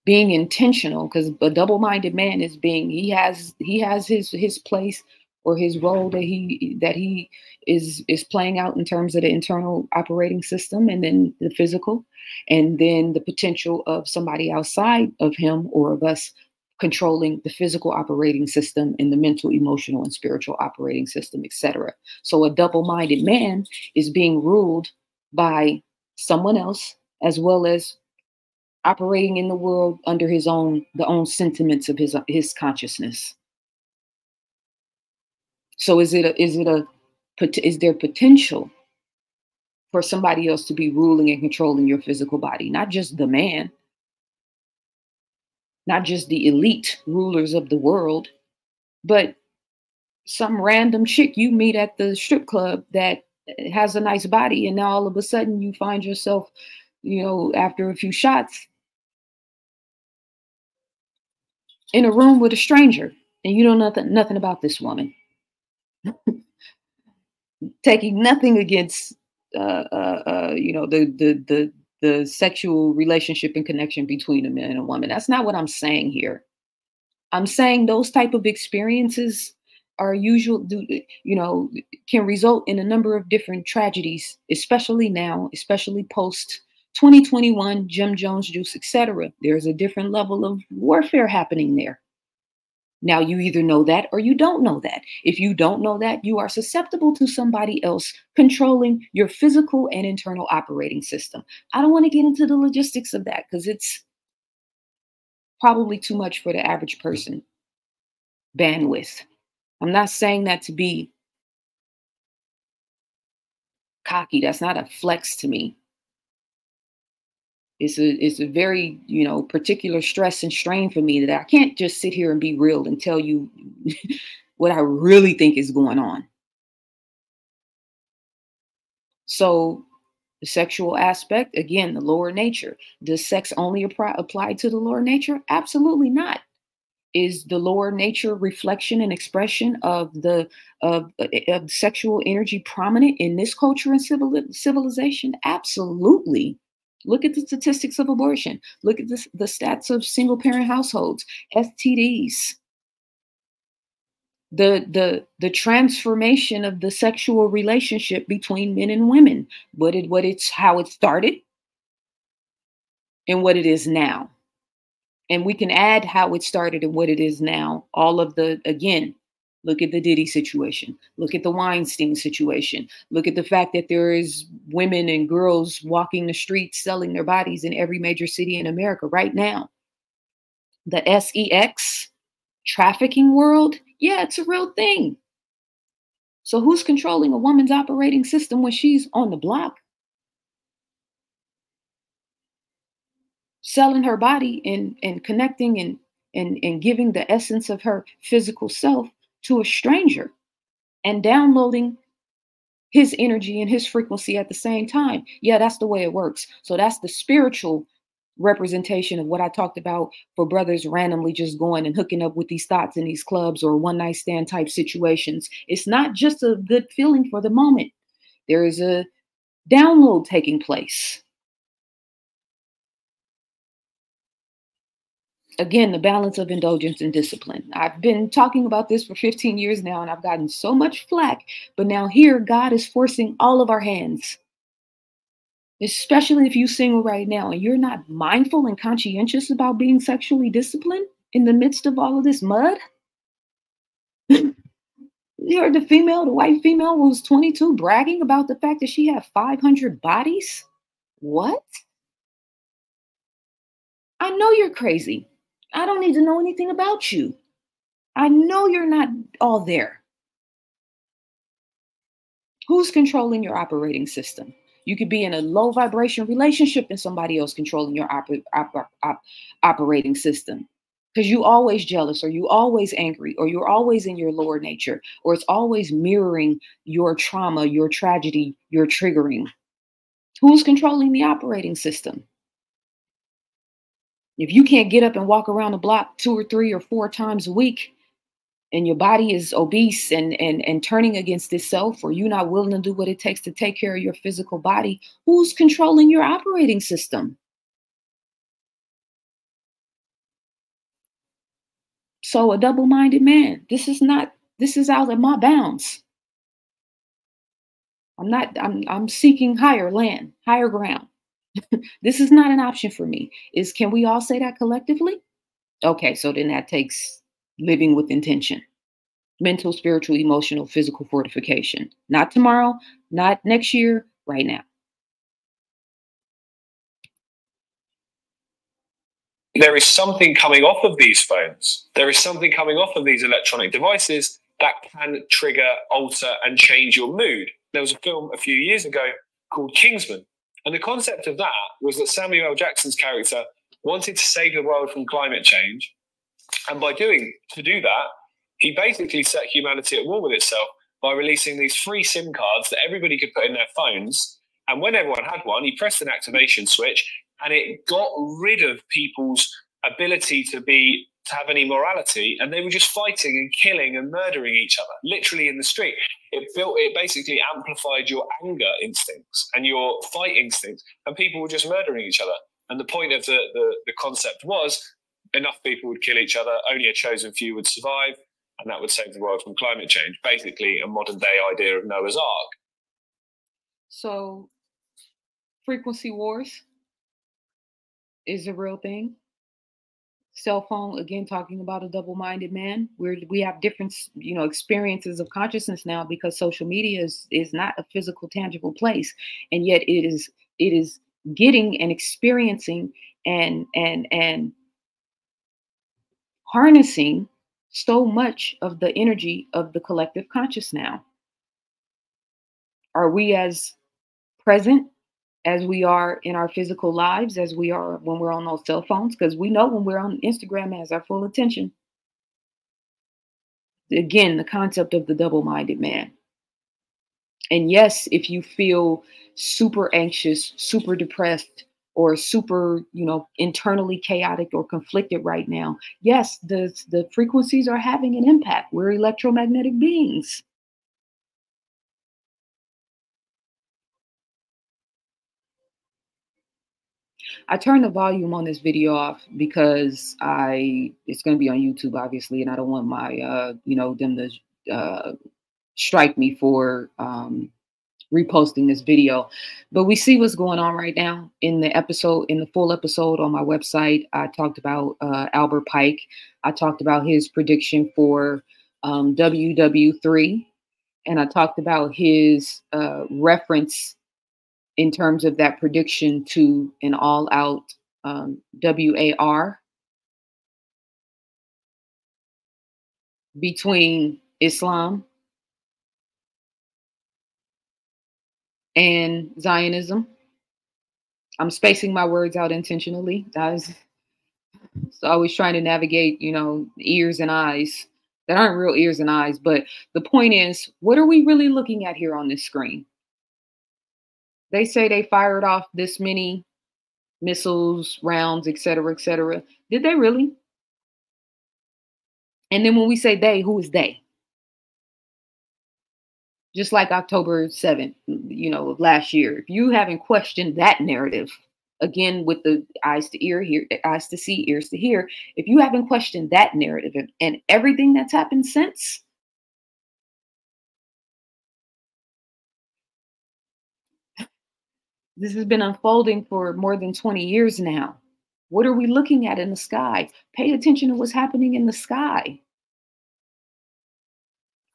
being intentional because a double-minded man is being he has he has his his place or his role that he that he is is playing out in terms of the internal operating system and then the physical and then the potential of somebody outside of him or of us controlling the physical operating system and the mental emotional and spiritual operating system etc so a double-minded man is being ruled by someone else as well as operating in the world under his own the own sentiments of his his consciousness. So is it a, is it a is there potential for somebody else to be ruling and controlling your physical body, not just the man, not just the elite rulers of the world, but some random chick you meet at the strip club that has a nice body and now all of a sudden you find yourself you know after a few shots in a room with a stranger and you know nothing nothing about this woman. Taking nothing against uh, uh, uh, you know the the the the sexual relationship and connection between a man and a woman. That's not what I'm saying here. I'm saying those type of experiences are usual do you know can result in a number of different tragedies especially now especially post 2021 jim jones juice etc there's a different level of warfare happening there now, you either know that or you don't know that. If you don't know that, you are susceptible to somebody else controlling your physical and internal operating system. I don't want to get into the logistics of that because it's probably too much for the average person bandwidth. I'm not saying that to be cocky. That's not a flex to me it's a it's a very you know particular stress and strain for me that I can't just sit here and be real and tell you what I really think is going on. So the sexual aspect, again, the lower nature. Does sex only apply, apply to the lower nature? Absolutely not. Is the lower nature reflection and expression of the of, eh, of sexual energy prominent in this culture and civil, civilization? Absolutely. Look at the statistics of abortion. Look at the, the stats of single parent households, STDs. The, the, the transformation of the sexual relationship between men and women, what it, what it's how it started and what it is now. And we can add how it started and what it is now. All of the, again, Look at the Diddy situation. Look at the Weinstein situation. Look at the fact that there is women and girls walking the streets selling their bodies in every major city in America right now. The SEX trafficking world, yeah, it's a real thing. So who's controlling a woman's operating system when she's on the block? Selling her body and, and connecting and, and, and giving the essence of her physical self to a stranger and downloading his energy and his frequency at the same time. Yeah, that's the way it works. So that's the spiritual representation of what I talked about for brothers randomly just going and hooking up with these thoughts in these clubs or one night stand type situations. It's not just a good feeling for the moment. There is a download taking place. Again, the balance of indulgence and discipline. I've been talking about this for 15 years now and I've gotten so much flack, but now here God is forcing all of our hands. Especially if you're single right now and you're not mindful and conscientious about being sexually disciplined in the midst of all of this mud. You heard the female, the white female who was 22 bragging about the fact that she had 500 bodies? What? I know you're crazy. I don't need to know anything about you. I know you're not all there. Who's controlling your operating system? You could be in a low vibration relationship and somebody else controlling your op- op- op- operating system because you're always jealous or you're always angry or you're always in your lower nature or it's always mirroring your trauma your tragedy your triggering who's controlling the operating system if you can't get up and walk around the block two or three or four times a week and your body is obese and and and turning against itself or you're not willing to do what it takes to take care of your physical body who's controlling your operating system So a double-minded man. This is not, this is out of my bounds. I'm not, I'm I'm seeking higher land, higher ground. this is not an option for me. Is can we all say that collectively? Okay, so then that takes living with intention. Mental, spiritual, emotional, physical fortification. Not tomorrow, not next year, right now. there is something coming off of these phones. There is something coming off of these electronic devices that can trigger, alter, and change your mood. There was a film a few years ago called Kingsman. And the concept of that was that Samuel L. Jackson's character wanted to save the world from climate change. And by doing to do that, he basically set humanity at war with itself by releasing these free SIM cards that everybody could put in their phones. And when everyone had one, he pressed an activation switch and it got rid of people's ability to be to have any morality and they were just fighting and killing and murdering each other literally in the street. It built it basically amplified your anger instincts and your fight instincts and people were just murdering each other. And the point of the, the, the concept was enough people would kill each other only a chosen few would survive and that would save the world from climate change. Basically a modern day idea of noah's ark. So frequency wars is a real thing. Cell phone, again, talking about a double-minded man, where we have different, you know, experiences of consciousness now because social media is is not a physical, tangible place, and yet it is it is getting and experiencing and and and harnessing so much of the energy of the collective conscious now. Are we as present as we are in our physical lives, as we are when we're on those cell phones, because we know when we're on Instagram has our full attention. Again, the concept of the double minded man. And yes, if you feel super anxious, super depressed, or super, you know, internally chaotic or conflicted right now, yes, the, the frequencies are having an impact. We're electromagnetic beings. I turned the volume on this video off because I it's going to be on YouTube obviously, and I don't want my uh, you know them to uh, strike me for um, reposting this video. But we see what's going on right now in the episode, in the full episode on my website. I talked about uh, Albert Pike. I talked about his prediction for um, WW3, and I talked about his uh, reference in terms of that prediction to an all out um, WAR between Islam and Zionism. I'm spacing my words out intentionally. I was always trying to navigate, you know, ears and eyes that aren't real ears and eyes. But the point is, what are we really looking at here on this screen? They say they fired off this many missiles, rounds, et cetera, et cetera. Did they really? And then when we say they, who is they? just like October 7th, you know, of last year. If you haven't questioned that narrative, again with the eyes to ear here, eyes to see, ears to hear, if you haven't questioned that narrative and, and everything that's happened since, this has been unfolding for more than 20 years now. What are we looking at in the sky? Pay attention to what's happening in the sky.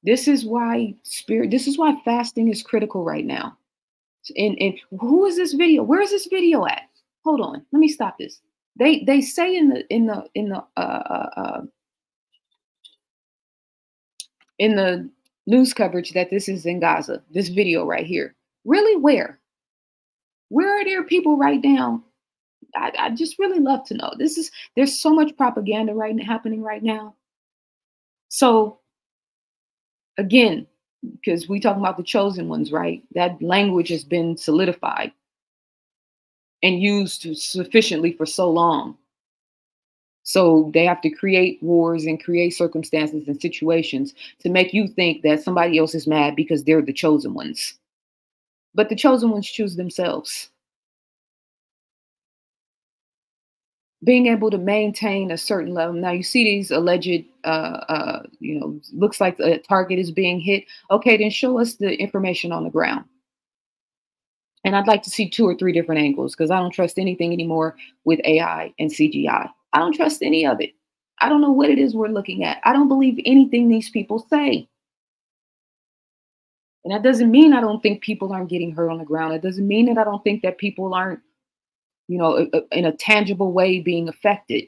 This is why spirit, this is why fasting is critical right now. And, and who is this video? Where is this video at? Hold on, let me stop this. They they say in the in the in the uh, uh, uh in the news coverage that this is in Gaza. This video right here. Really, where? Where are there people right now? I, I just really love to know. This is there's so much propaganda right happening right now. So again, because we talking about the chosen ones, right? That language has been solidified and used sufficiently for so long. So they have to create wars and create circumstances and situations to make you think that somebody else is mad because they're the chosen ones. But the chosen ones choose themselves. being able to maintain a certain level. Now you see these alleged, uh, uh, you know, looks like a target is being hit. Okay, then show us the information on the ground. And I'd like to see two or three different angles because I don't trust anything anymore with AI and CGI. I don't trust any of it. I don't know what it is we're looking at. I don't believe anything these people say. And that doesn't mean I don't think people aren't getting hurt on the ground. It doesn't mean that I don't think that people aren't you know, in a tangible way being affected?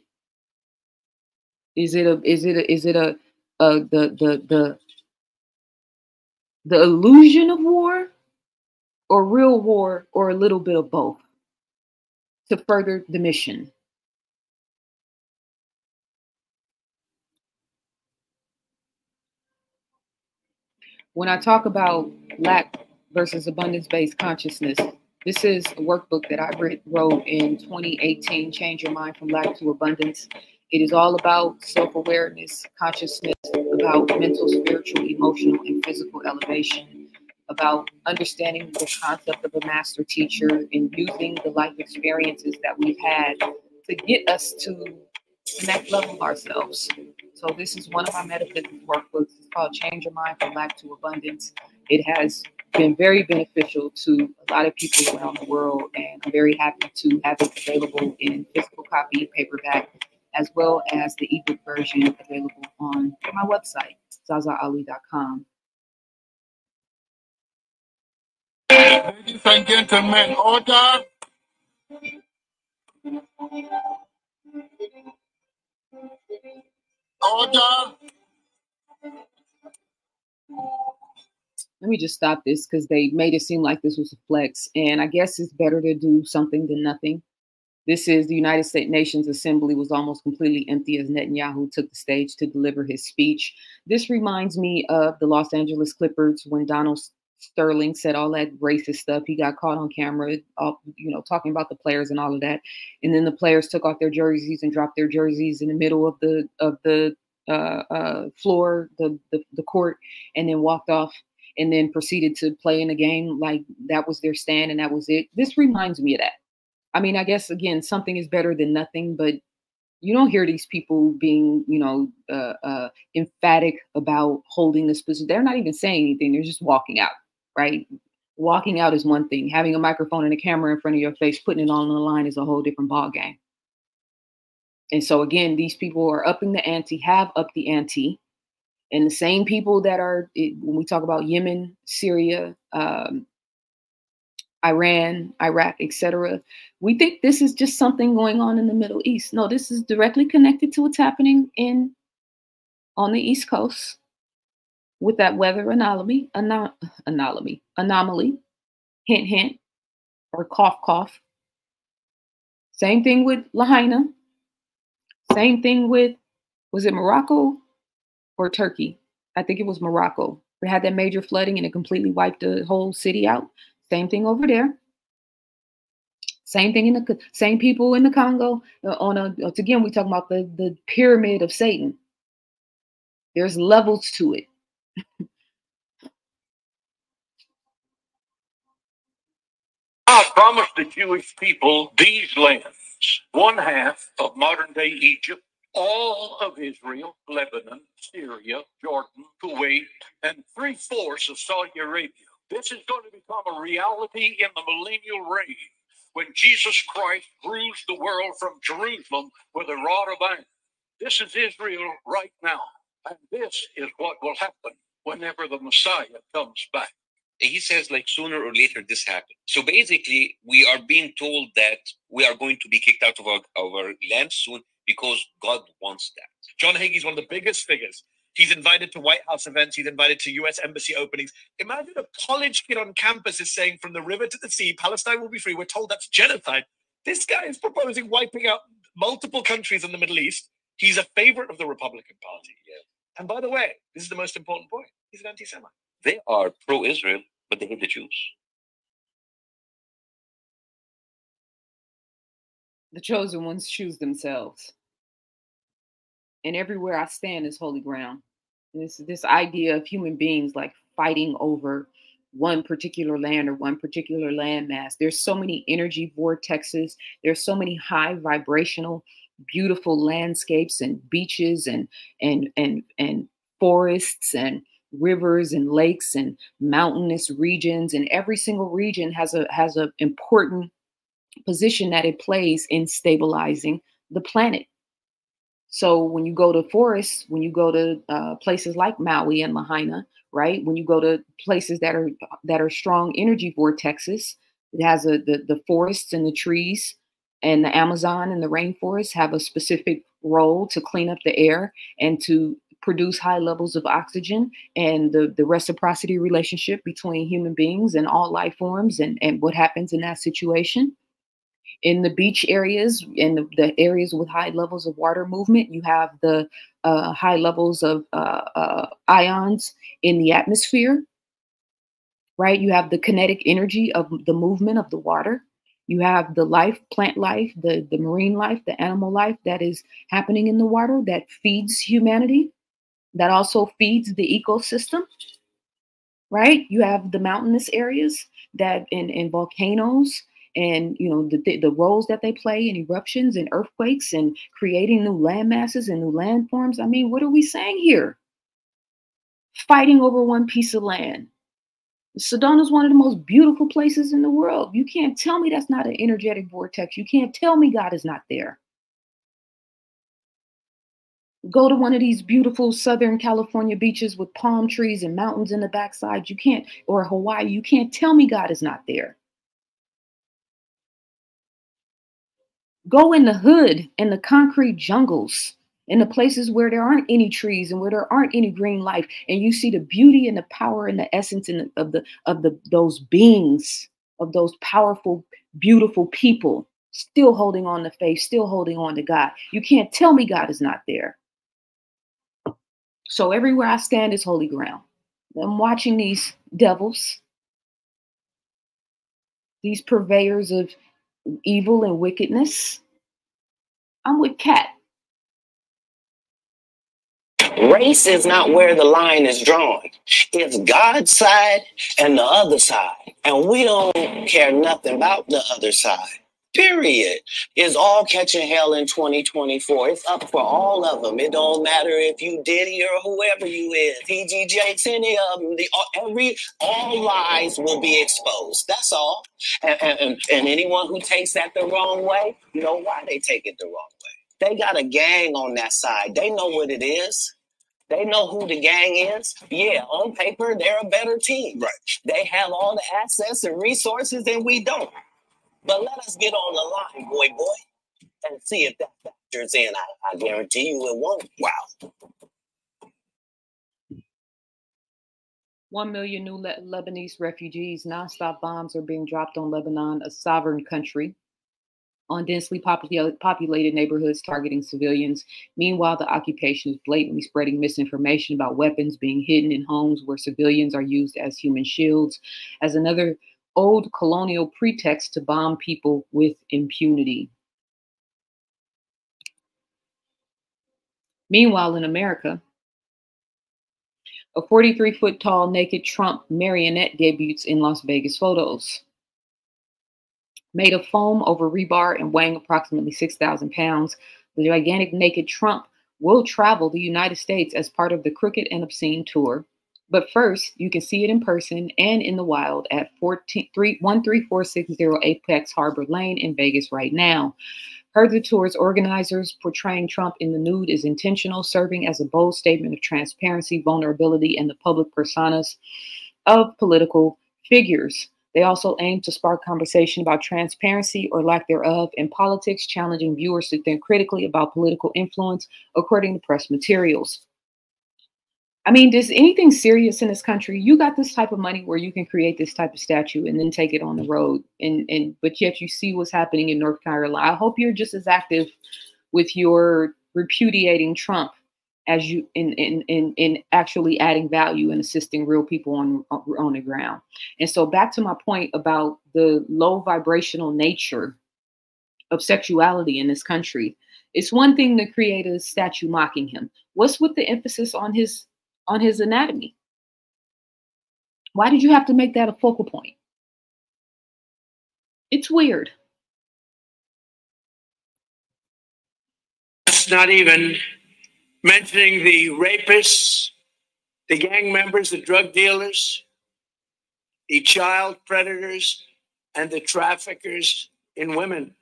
Is it a is it a, is it a, a the the the the illusion of war or real war or a little bit of both to further the mission? When I talk about lack versus abundance based consciousness, this is a workbook that I wrote in 2018, Change Your Mind from Lack to Abundance. It is all about self awareness, consciousness, about mental, spiritual, emotional, and physical elevation, about understanding the concept of a master teacher and using the life experiences that we've had to get us to the next level ourselves. So, this is one of my metaphysics workbooks. Called Change Your Mind from Lack to Abundance. It has been very beneficial to a lot of people around the world, and I'm very happy to have it available in physical copy, paperback, as well as the ebook version available on my website, zazaali.com. Ladies and gentlemen, order. Order let me just stop this because they made it seem like this was a flex. And I guess it's better to do something than nothing. This is the United States Nations Assembly was almost completely empty as Netanyahu took the stage to deliver his speech. This reminds me of the Los Angeles Clippers when Donald Sterling said all that racist stuff. He got caught on camera, all, you know, talking about the players and all of that. And then the players took off their jerseys and dropped their jerseys in the middle of the of the uh, uh, floor, the, the the court, and then walked off and then proceeded to play in the game like that was their stand and that was it. This reminds me of that. I mean, I guess again, something is better than nothing, but you don't hear these people being, you know, uh, uh, emphatic about holding this position. They're not even saying anything. They're just walking out, right? Walking out is one thing. Having a microphone and a camera in front of your face, putting it all on the line is a whole different ball game. And so again, these people are upping the ante, have upped the ante, and the same people that are when we talk about Yemen, Syria, um, Iran, Iraq, etc. We think this is just something going on in the Middle East. No, this is directly connected to what's happening in on the East Coast with that weather anomaly, anom- anomaly, anomaly, hint, hint, or cough, cough. Same thing with Lahaina. Same thing with, was it Morocco or Turkey? I think it was Morocco. It had that major flooding and it completely wiped the whole city out. Same thing over there. Same thing in the same people in the Congo. Uh, on a, again, we talk about the the pyramid of Satan. There's levels to it. I promised the Jewish people these lands one half of modern day Egypt, all of Israel, Lebanon, Syria, Jordan, Kuwait, and three fourths of Saudi Arabia. This is going to become a reality in the millennial reign when Jesus Christ rules the world from Jerusalem with a rod of iron. This is Israel right now. And this is what will happen whenever the Messiah comes back. He says like sooner or later this happens. So basically, we are being told that we are going to be kicked out of our, our land soon because God wants that. John Hagee is one of the biggest figures. He's invited to White House events. He's invited to U.S. embassy openings. Imagine a college kid on campus is saying, "From the river to the sea, Palestine will be free." We're told that's genocide. This guy is proposing wiping out multiple countries in the Middle East. He's a favorite of the Republican Party. Yeah. And by the way, this is the most important point. He's an anti-Semite. They are pro-Israel, but they hate the Jews. The chosen ones choose themselves. And everywhere I stand is holy ground. This this idea of human beings like fighting over one particular land or one particular landmass. There's so many energy vortexes. There's so many high vibrational, beautiful landscapes and beaches and and and and forests and rivers and lakes and mountainous regions. And every single region has a has an important position that it plays in stabilizing the planet. So when you go to forests, when you go to uh, places like Maui and Lahaina, right? When you go to places that are that are strong energy vortexes, it has a the, the forests and the trees and the Amazon and the rainforest have a specific role to clean up the air and to produce high levels of oxygen and the, the reciprocity relationship between human beings and all life forms and, and what happens in that situation. In the beach areas in the, the, areas with high levels of water movement you have the uh, high levels of uh, uh, ions in the atmosphere right? You have the kinetic energy of the movement of the water. You have the life plant life the, the marine life the animal life that is happening in the water that feeds humanity that also feeds the ecosystem right? You have the mountainous areas that in, in volcanoes and you know the, the roles that they play in eruptions and earthquakes and creating new land masses and new landforms i mean what are we saying here? Fighting over one piece of land. Sedona is one of the most beautiful places in the world. You can't tell me that's not an energetic vortex. You can't tell me god is not there go to one of these beautiful southern california beaches with palm trees and mountains in the backside you can't or hawaii you can't tell me god is not there Go in the hood in the concrete jungles, in the places where there aren't any trees and where there aren't any green life, and you see the beauty and the power and the essence the, of the of the those beings, of those powerful, beautiful people, still holding on to faith, still holding on to God. You can't tell me God is not there. So everywhere I stand is holy ground. I'm watching these devils, these purveyors of evil and wickedness. I'm with Katt. Race is not where the line is drawn. It's God's side and the other side. And we don't care nothing about the other side. Period. Is all catching hell in 2024. It's up for all of them. It don't matter if you Diddy or whoever you is. PGJ, any of them. The, every, all lies will be exposed. That's all. And, and, and anyone who takes that the wrong way, you know why they take it the wrong way. They got a gang on that side. They know what it is. They know who the gang is. Yeah, on paper, they're a better team. Right. They have all the assets and resources, and we don't. But let us get on the line, boy, boy, and see if that factors in. I, I guarantee you it won't. Wow. One million new Le- Lebanese refugees. Nonstop bombs are being dropped on Lebanon, a sovereign country, on densely popul- populated neighborhoods targeting civilians. Meanwhile, the occupation is blatantly spreading misinformation about weapons being hidden in homes where civilians are used as human shields. As another old colonial pretext to bomb people with impunity. Meanwhile, in America, a 43 foot tall naked Trump marionette debuts in Las Vegas photos. Made of foam over rebar and weighing approximately 6,000 pounds, the gigantic naked Trump will travel the United States as part of the Crooked and Obscene Tour. But first, you can see it in person and in the wild at 14, 3, 13460 Apex Harbor Lane in Vegas right now. Per the tour's organizers, portraying Trump in the nude is intentional, serving as a bold statement of transparency, vulnerability, and the public personas of political figures. They also aim to spark conversation about transparency or lack thereof in politics, challenging viewers to think critically about political influence according to press materials. I mean, does anything serious in this country? You got this type of money where you can create this type of statue and then take it on the road, and and but yet you see what's happening in North Carolina. I hope you're just as active with your repudiating Trump as you in in in, in actually adding value and assisting real people on on the ground. And so back to my point about the low vibrational nature of sexuality in this country. It's one thing to create a statue mocking him. What's with the emphasis on his on his anatomy. Why did you have to make that a focal point? It's weird. That's not even mentioning the rapists, the gang members, the drug dealers, the child predators, and the traffickers in women.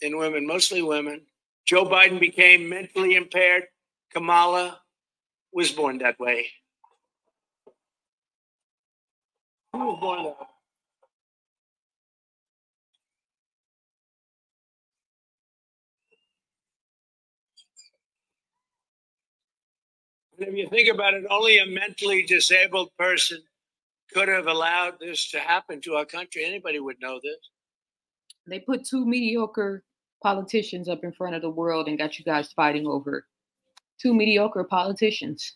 In women, mostly women. Joe Biden became mentally impaired. Kamala was born that way. Who was born that way? And if you think about it, only a mentally disabled person could have allowed this to happen to our country. Anybody would know this. They put two mediocre politicians up in front of the world and got you guys fighting over two mediocre politicians.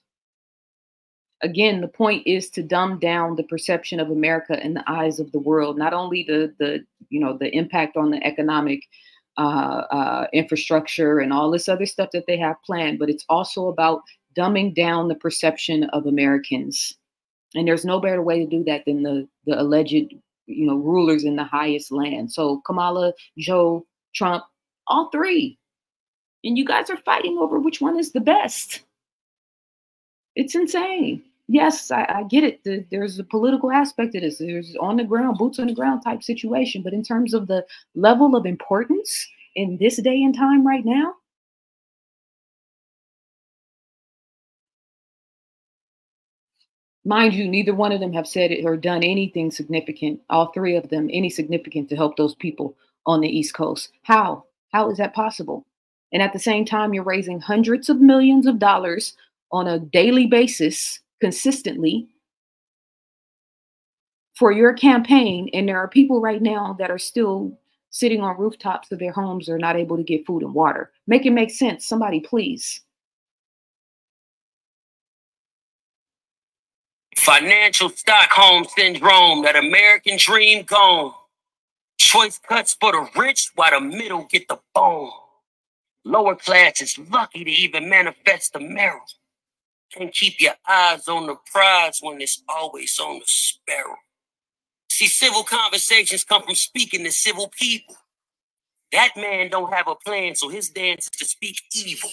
Again, the point is to dumb down the perception of America in the eyes of the world, not only the the you know the impact on the economic uh, uh, infrastructure and all this other stuff that they have planned, but it's also about dumbing down the perception of Americans. And there's no better way to do that than the the alleged you know rulers in the highest land. So Kamala, Joe, Trump, all three and you guys are fighting over which one is the best. It's insane. Yes, I, I get it. The, there's a political aspect of this. There's on the ground, boots on the ground type situation. But in terms of the level of importance in this day and time right now, mind you, neither one of them have said it or done anything significant. All three of them, any significant to help those people on the East Coast. How? How is that possible? And at the same time, you're raising hundreds of millions of dollars on a daily basis consistently for your campaign. And there are people right now that are still sitting on rooftops of their homes are not able to get food and water. Make it make sense. Somebody, please. Financial Stockholm syndrome, that American dream gone. Choice cuts for the rich while the middle get the bone. Lower class is lucky to even manifest the merit. Can't keep your eyes on the prize when it's always on the sparrow. See, civil conversations come from speaking to civil people. That man don't have a plan, so his dance is to speak evil.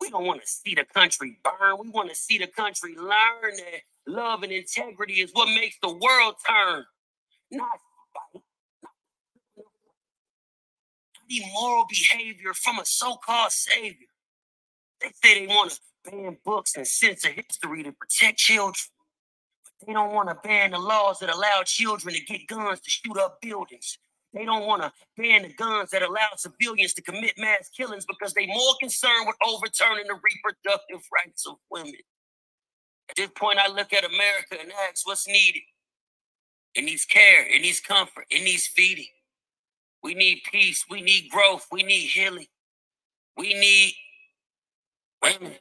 We don't want to see the country burn. We want to see the country learn that love and integrity is what makes the world turn, not immoral behavior from a so-called savior. They say they want to ban books and censor history to protect children. But they don't want to ban the laws that allow children to get guns to shoot up buildings. They don't want to ban the guns that allow civilians to commit mass killings because they're more concerned with overturning the reproductive rights of women. At this point, I look at America and ask what's needed. It needs care, it needs comfort, it needs feeding. We need peace. We need growth. We need healing. We need women.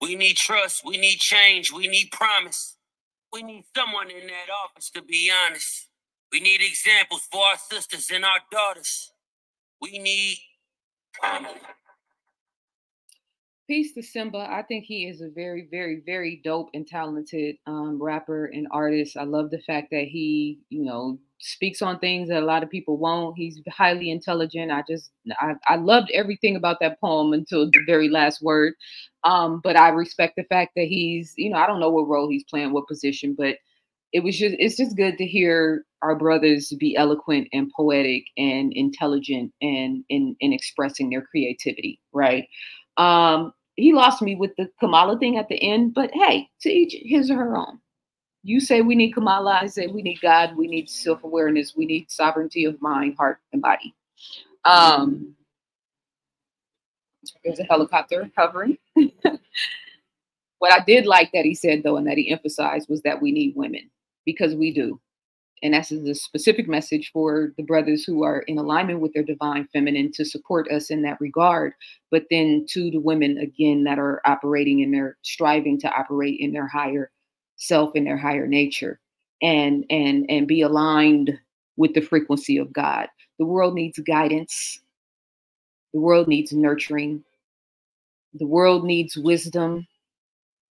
We need trust. We need change. We need promise. We need someone in that office to be honest. We need examples for our sisters and our daughters. We need family. Peace to Simba. I think he is a very, very, very dope and talented um, rapper and artist. I love the fact that he, you know, speaks on things that a lot of people won't. He's highly intelligent. I just I, I loved everything about that poem until the very last word. Um, but I respect the fact that he's, you know, I don't know what role he's playing, what position, but it was just it's just good to hear our brothers be eloquent and poetic and intelligent and in in expressing their creativity, right? Um, he lost me with the Kamala thing at the end, but hey, to each his or her own. You say we need Kamala, I say we need God, we need self-awareness, we need sovereignty of mind, heart, and body. Um, there's a helicopter hovering. what I did like that he said though, and that he emphasized was that we need women because we do. And that's a specific message for the brothers who are in alignment with their divine feminine to support us in that regard. But then to the women, again, that are operating and they're striving to operate in their higher self and their higher nature and and and be aligned with the frequency of God. The world needs guidance. The world needs nurturing. The world needs wisdom.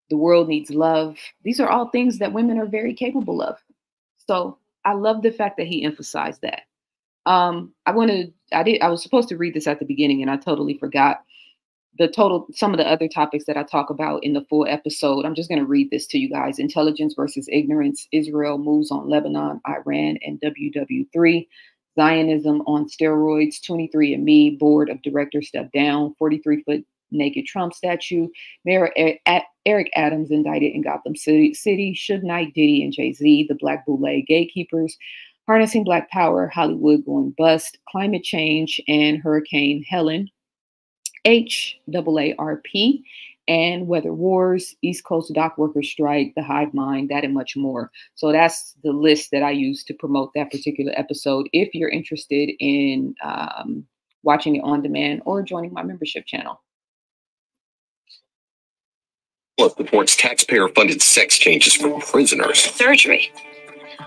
The world needs love. These are all things that women are very capable of. So I love the fact that he emphasized that. Um, I want to, I did, I was supposed to read this at the beginning and I totally forgot the total, some of the other topics that I talk about in the full episode. I'm just going to read this to you guys. Intelligence versus ignorance. Israel moves on Lebanon, Iran, and WW3. Zionism on steroids. 23andMe board of directors step down. 43 foot naked Trump statue. Mayor Eric Adams indicted in Gotham City, City Suge Knight, Diddy, and Jay Z, the Black Boule gatekeepers, harnessing Black power, Hollywood going bust, climate change, and Hurricane Helene, HAARP, and weather wars, East Coast dock workers strike, the hive mind, that and much more. So that's the list that I use to promote that particular episode. If you're interested in um, watching it on demand or joining my membership channel supports taxpayer-funded sex changes for prisoners. Surgery.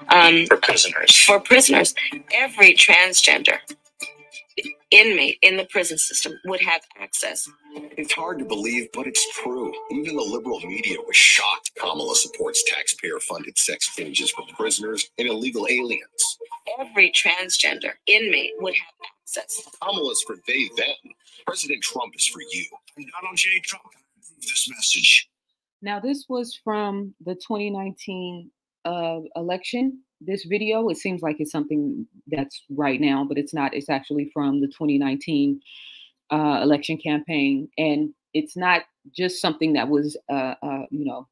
Um, for prisoners. For prisoners. Every transgender inmate in the prison system would have access. It's hard to believe, but it's true. Even the liberal media was shocked Kamala supports taxpayer funded sex changes for prisoners and illegal aliens. Every transgender inmate would have access. Kamala's for they, them. President Trump is for you. Donald J. Trump this message. Now, this was from the 2019 uh, election. This video, it seems like it's something that's right now, but it's not. It's actually from the 2019 uh, election campaign. And it's not just something that was, uh, uh, you know,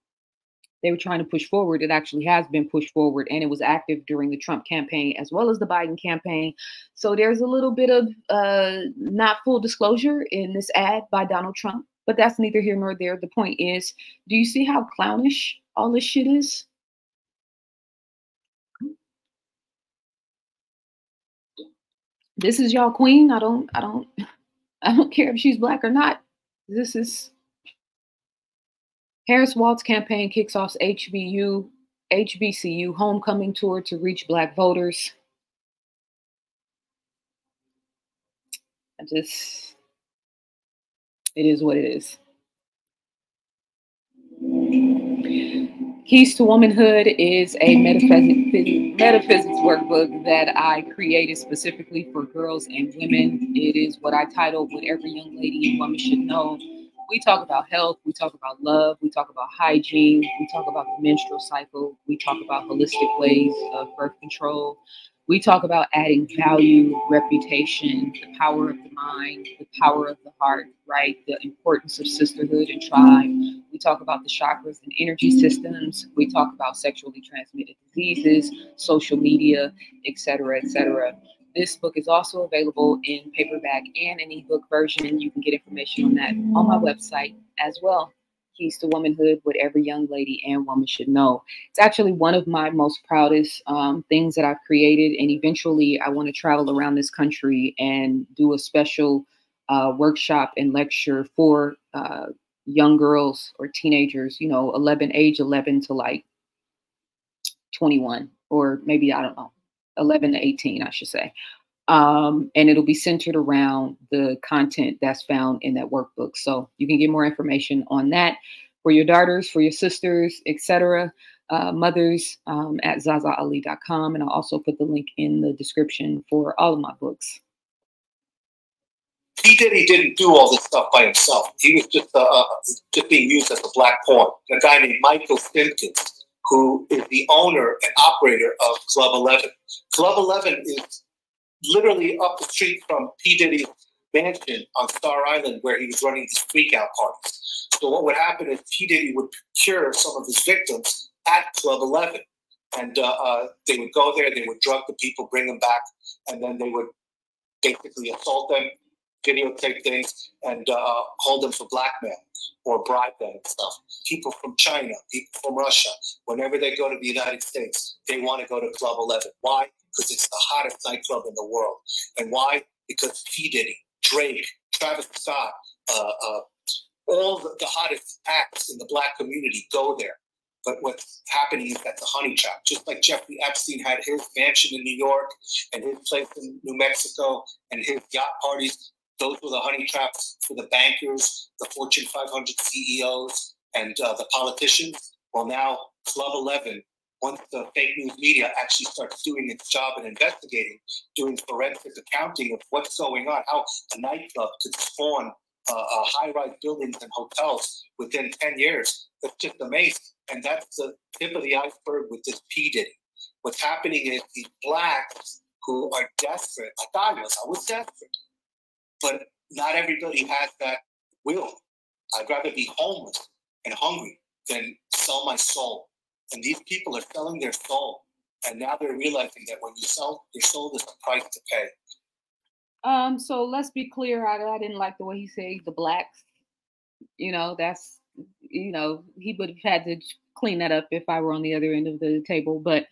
they were trying to push forward. It actually has been pushed forward and it was active during the Trump campaign as well as the Biden campaign. So there's a little bit of uh, not full disclosure in this ad by Donald Trump. But that's neither here nor there. The point is, do you see how clownish all this shit is? This is y'all queen. I don't, I don't, I don't care if she's black or not. This is Harris Walz campaign kicks off HBU, HBCU homecoming tour to reach black voters. I just it is what it is. Keys to Womanhood is a metaphysics, metaphysics workbook that I created specifically for girls and women. It is what I titled What Every Young Lady and Woman Should Know. We talk about health, we talk about love, we talk about hygiene, we talk about the menstrual cycle, we talk about holistic ways of birth control, we talk about adding value, reputation, the power of the mind, the power of the heart, right? The importance of sisterhood and tribe. We talk about the chakras and energy systems. We talk about sexually transmitted diseases, social media, etc., etc. This book is also available in paperback and an ebook version. You can get information on that on my website as well. Keys to Womanhood, what every young lady and woman should know. It's actually one of my most proudest um, things that I've created. And eventually, I want to travel around this country and do a special uh, workshop and lecture for uh, young girls or teenagers, you know, 11, age 11 to like 21, or maybe, I don't know, 11 to 18, I should say. Um, and it'll be centered around the content that's found in that workbook. So you can get more information on that for your daughters, for your sisters, etc. uh, mothers um, at zazaali.com. And I'll also put the link in the description for all of my books. He did. He didn't do all this stuff by himself. He was just uh, uh, just being used as a black pawn. A guy named Michael Simpkins, who is the owner and operator of Club 11. Club 11 is literally up the street from P. Diddy's mansion on Star Island where he was running these freakout parties. So what would happen is P. Diddy would cure some of his victims at Club 11. And uh, uh, they would go there, they would drug the people, bring them back, and then they would basically assault them, videotape things, and uh, hold them for blackmail or bribe them and stuff. People from China, people from Russia, whenever they go to the United States, they want to go to Club 11. Why? Because it's the hottest nightclub in the world. And why? Because P. Diddy, Drake, Travis Scott, uh, uh, all the, the hottest acts in the black community go there. But what's happening is that the honey trap, just like Jeffrey Epstein had his mansion in New York and his place in New Mexico and his yacht parties, those were the honey traps for the bankers, the Fortune 500 CEOs, and uh, the politicians. Well, now Club 11, once the fake news media actually starts doing its job and investigating, doing forensic accounting of what's going on, how a nightclub could spawn uh, uh, high-rise buildings and hotels within 10 years. It's just amazing. And that's the tip of the iceberg with this P. Diddy. What's happening is these blacks who are desperate, like I was, I was desperate but not everybody has that will. I'd rather be homeless and hungry than sell my soul. And these people are selling their soul. And now they're realizing that when you sell your soul, there's a price to pay. Um, so let's be clear. I, I didn't like the way he said the blacks. You know, that's you know, he would have had to clean that up if I were on the other end of the table. But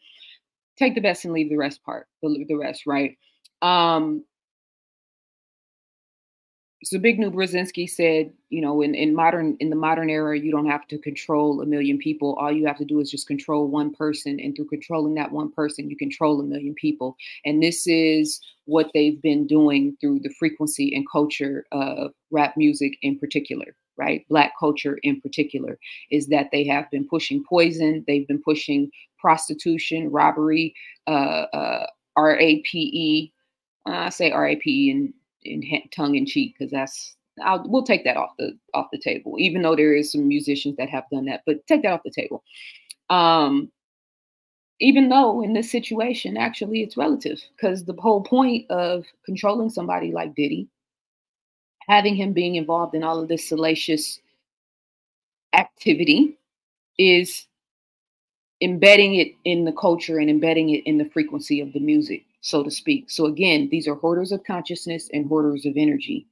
take the best and leave the rest part, the, the rest, right? Um, Zbigniew Brzezinski said, you know, in, in modern in the modern era, you don't have to control a million people. All you have to do is just control one person, and through controlling that one person, you control a million people. And this is what they've been doing through the frequency and culture of rap music in particular, right? Black culture in particular, is that they have been pushing poison, they've been pushing prostitution, robbery, uh, uh, RAPE. Uh, I say RAPE and in tongue in cheek because that's I'll, we'll take that off the off the table, even though there is some musicians that have done that, but take that off the table. Um, even though in this situation, actually, it's relative because the whole point of controlling somebody like Diddy, having him being involved in all of this salacious activity, is embedding it in the culture and embedding it in the frequency of the music so to speak. So again, these are hoarders of consciousness and hoarders of energy.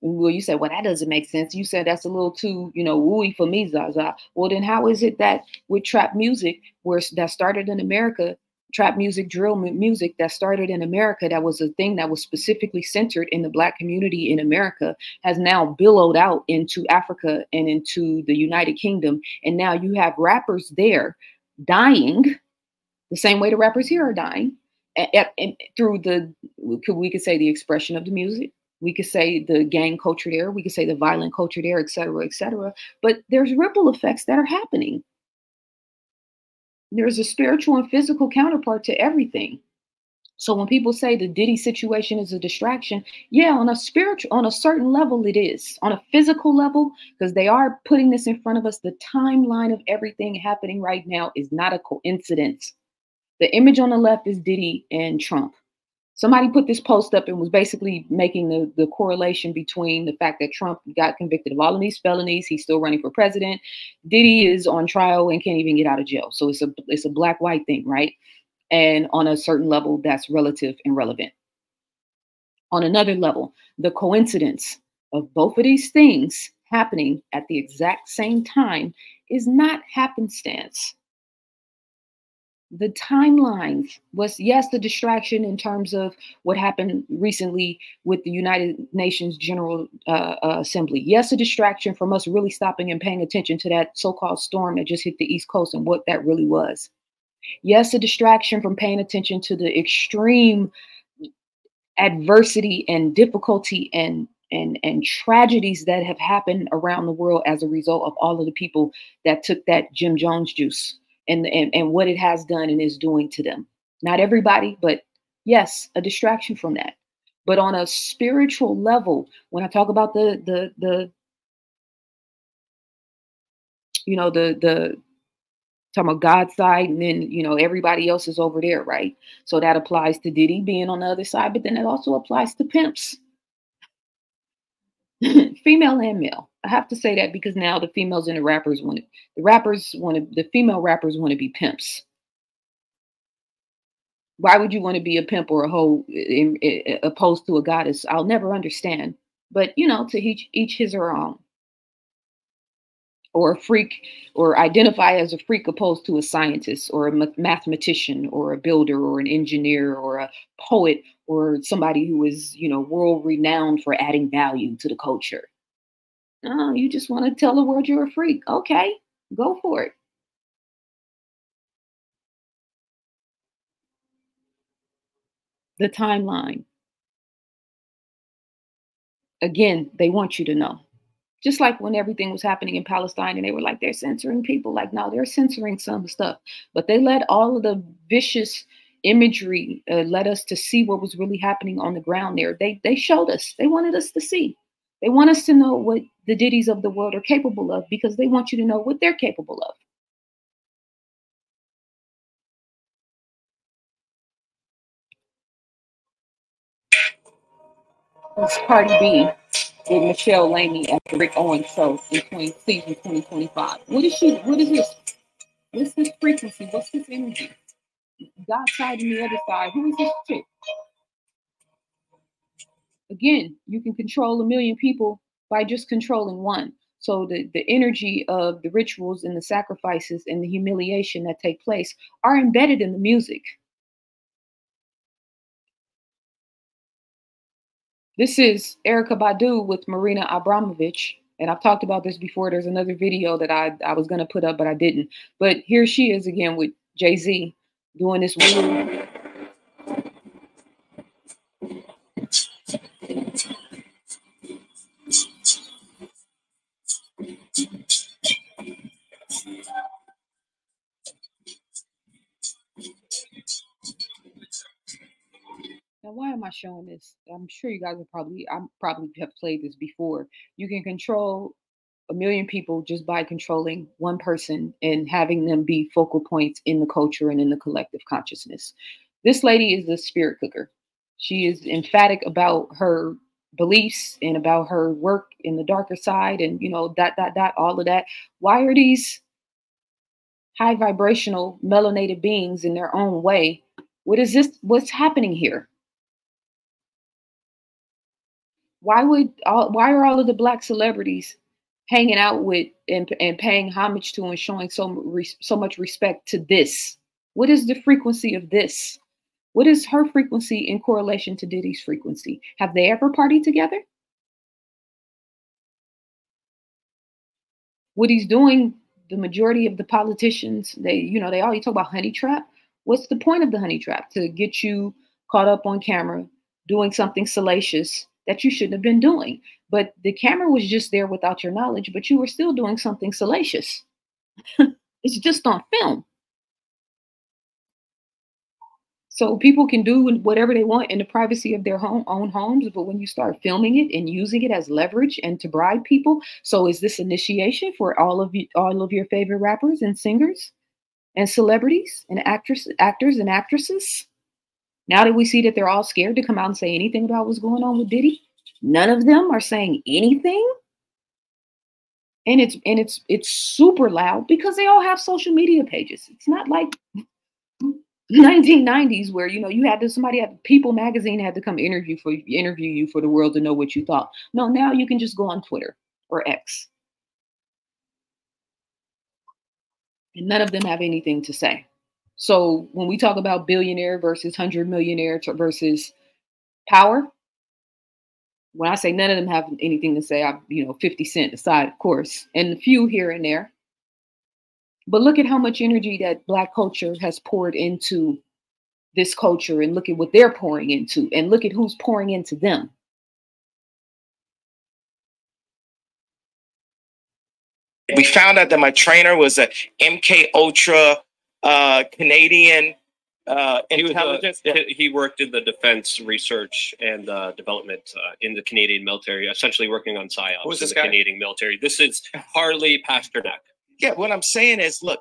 Well, you said, well, that doesn't make sense. You said that's a little too, you know, wooey for me, Zaza. Well, then how is it that with trap music, where that started in America, trap music, drill music that started in America, that was a thing that was specifically centered in the black community in America, has now billowed out into Africa and into the United Kingdom. And now you have rappers there dying the same way the rappers here are dying and, through the we could say the expression of the music. We could say the gang culture there we could say the violent culture there et cetera et cetera. But there's ripple effects that are happening. There's a spiritual and physical counterpart to everything. So when people say the Diddy situation is a distraction, yeah, on a spiritual, on a certain level, it is. On a physical level, because they are putting this in front of us, the timeline of everything happening right now is not a coincidence. The image on the left is Diddy and Trump. Somebody put this post up and was basically making the, the correlation between the fact that Trump got convicted of all of these felonies. He's still running for president. Diddy is on trial and can't even get out of jail. So it's a it's a black white thing, right? And on a certain level, that's relative and relevant. On another level, the coincidence of both of these things happening at the exact same time is not happenstance the timelines was yes the distraction in terms of what happened recently with the united nations general uh, uh, assembly. Yes a distraction from us really stopping and paying attention to that so-called storm that just hit the east coast and what that really was. Yes a distraction from paying attention to the extreme adversity and difficulty and and and tragedies that have happened around the world as a result of all of the people that took that Jim Jones juice and, and, and what it has done and is doing to them. Not everybody, but yes, a distraction from that. But on a spiritual level, when I talk about the the the you know the the talking about God's side, and then you know everybody else is over there, right? So that applies to Diddy being on the other side, but then it also applies to pimps, female and male. I have to say that because now the females and the rappers want the rappers want to, the female rappers want to be pimps. Why would you want to be a pimp or a hoe eh, in, in, opposed to a goddess? I'll never understand. But you know, to each each his or her own or a freak or identify as a freak opposed to a scientist or a mathematician or a builder or an engineer or a poet or somebody who is you know world renowned for adding value to the culture no you just want to tell the world you're a freak okay go for it the timeline again they want you to know just like when everything was happening in Palestine and they were like, they're censoring people. Like, no, they're censoring some stuff. But they let all of the vicious imagery uh, led us to see what was really happening on the ground there. They, they showed us, they wanted us to see. They want us to know what the Diddys of the world are capable of because they want you to know what they're capable of. It's Cardi B with Michèle Lamy at the Rick Owens show in 20, season 2025. What is she? What is this? What's this frequency? What's this energy? God side and the other side. Who is this chick? Again, you can control a million people by just controlling one. So the, the energy of the rituals and the sacrifices and the humiliation that take place are embedded in the music. This is Erykah Badu with Marina Abramović. And I've talked about this before. There's another video that I, I was going to put up, but I didn't. But here she is again with Jay Z doing this weird. Why am I showing this? I'm sure you guys have probably, I probably have played this before. You can control a million people just by controlling one person and having them be focal points in the culture and in the collective consciousness. This lady is a spirit cooker. She is emphatic about her beliefs and about her work in the darker side and, you know, dot, dot, dot, all of that. Why are these high vibrational melanated beings in their own way? What is this? What's happening here? Why would all why are all of the black celebrities hanging out with and, and paying homage to and showing so so much respect to this? What is the frequency of this? What is her frequency in correlation to diddy's frequency? Have they ever partied together? What he's doing the majority of the politicians they you know they always talk about honey trap. What's the point of the honey trap? To get you caught up on camera doing something salacious that you shouldn't have been doing. But the camera was just there without your knowledge, but you were still doing something salacious. it's just on film. So people can do whatever they want in the privacy of their home, own homes, but when you start filming it and using it as leverage and to bribe people, so is this initiation for all of you, all of your favorite rappers and singers and celebrities and actors, actors and actresses? Now that we see that they're all scared to come out and say anything about what's going on with Diddy, none of them are saying anything. And it's and it's it's super loud because they all have social media pages. It's not like 1990s where you know you had to somebody had People magazine had to come interview for interview you for the world to know what you thought. No, now you can just go on Twitter or X. And none of them have anything to say. So when we talk about billionaire versus hundred millionaire versus power, when I say none of them have anything to say, I you know 50 cent aside, of course, and a few here and there. But look at how much energy that black culture has poured into this culture and look at what they're pouring into and look at who's pouring into them. We found out that my trainer was a MK Ultra uh, Canadian uh, He, was a- intelligence. He- he worked in the defense research and uh, development uh, in the Canadian military, essentially working on psyops Who's in the guy? Canadian military. This is Harley Pasternak. Yeah, what I'm saying is, look,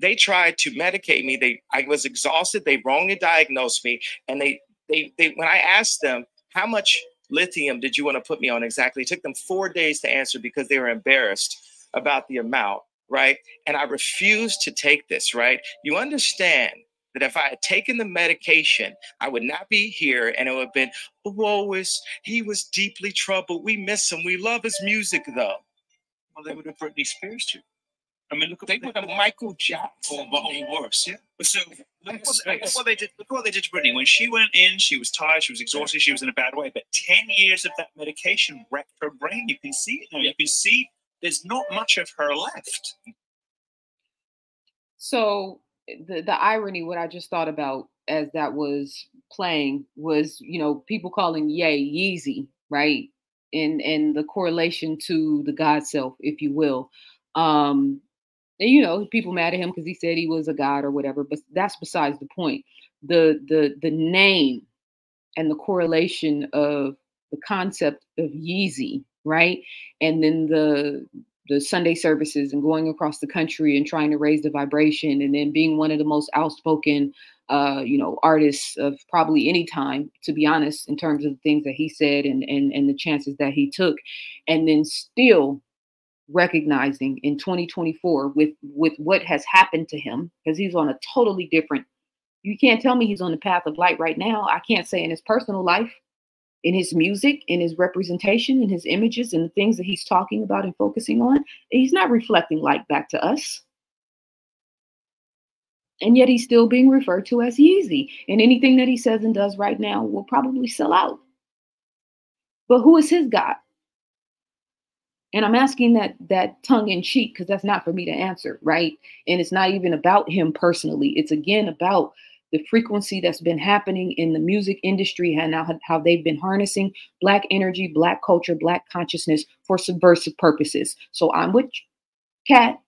they tried to medicate me. They, I was exhausted. They wrongly diagnosed me, and they, they, they. When I asked them how much lithium did you want to put me on exactly, it took them four days to answer because they were embarrassed about the amount, right? And I refused to take this, right? You understand that if I had taken the medication, I would not be here, and it would have been, oh, woe is he was deeply troubled. We miss him. We love his music, though. Well, they would have Britney Spears too. I mean, look at They would have Michael Jackson. Oh, or, or worse, yeah. So look what, look what they did. Look what they did to Britney. When she went in, she was tired, she was exhausted, she was in a bad way. But ten years of that medication wrecked her brain. You can see it now. You can see there's not much of her left. So the the irony, what I just thought about as that was playing was, you know, people calling Yay Yeezy, right? And and the correlation to the God self, if you will. Um, and you know, people mad at him because he said he was a god or whatever, but that's besides the point. The the the name and the correlation of the concept of Yeezy, right? And then the the Sunday services and going across the country and trying to raise the vibration and then being one of the most outspoken uh, you know, artists of probably any time, to be honest, in terms of the things that he said and and and the chances that he took, and then still recognizing in 2024 with with what has happened to him because he's on a totally different you can't tell me he's on the path of light right now i can't say in his personal life in his music in his representation in his images and the things that he's talking about and focusing on he's not reflecting light back to us and yet he's still being referred to as Yeezy. And anything that he says and does right now will probably sell out. But who is his God? And I'm asking that that tongue in cheek because that's not for me to answer, right? And it's not even about him personally. It's again about the frequency that's been happening in the music industry and now how they've been harnessing black energy, black culture, black consciousness for subversive purposes. So I'm with Katt.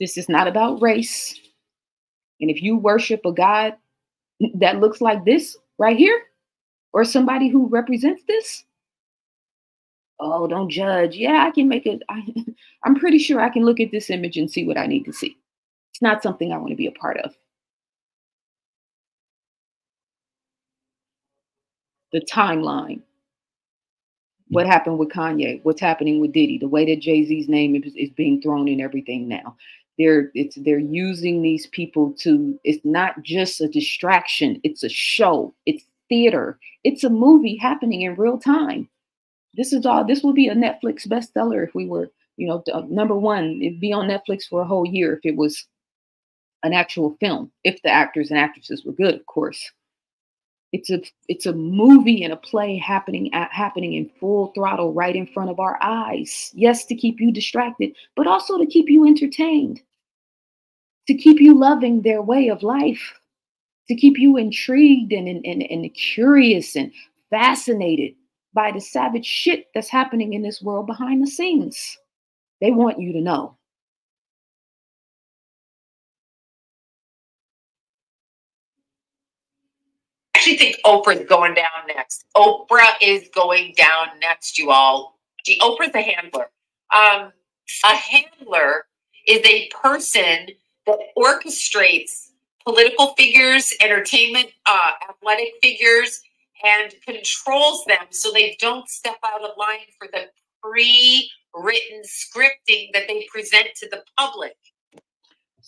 This is not about race. And if you worship a God that looks like this right here, or somebody who represents this, oh, don't judge. Yeah, I can make it. I, I'm pretty sure I can look at this image and see what I need to see. It's not something I want to be a part of. The timeline. What happened with Kanye? What's happening with Diddy? The way that Jay Z's name is, is being thrown in everything now they're it's they're using these people to it's not just a distraction it's a show it's theater it's a movie happening in real time this is all this would be a netflix bestseller if we were you know uh, number one it'd be on netflix for a whole year if it was an actual film if the actors and actresses were good of course it's a it's a movie and a play happening at, happening in full throttle right in front of our eyes yes to keep you distracted but also to keep you entertained to keep you loving their way of life, to keep you intrigued and, and, and, and curious and fascinated by the savage shit that's happening in this world behind the scenes. They want you to know. Actually think Oprah's going down next. Oprah is going down next, you all. Gee, Oprah's a handler. Um, a handler is a person that orchestrates political figures, entertainment, uh, athletic figures, and controls them so they don't step out of line for the pre-written scripting that they present to the public.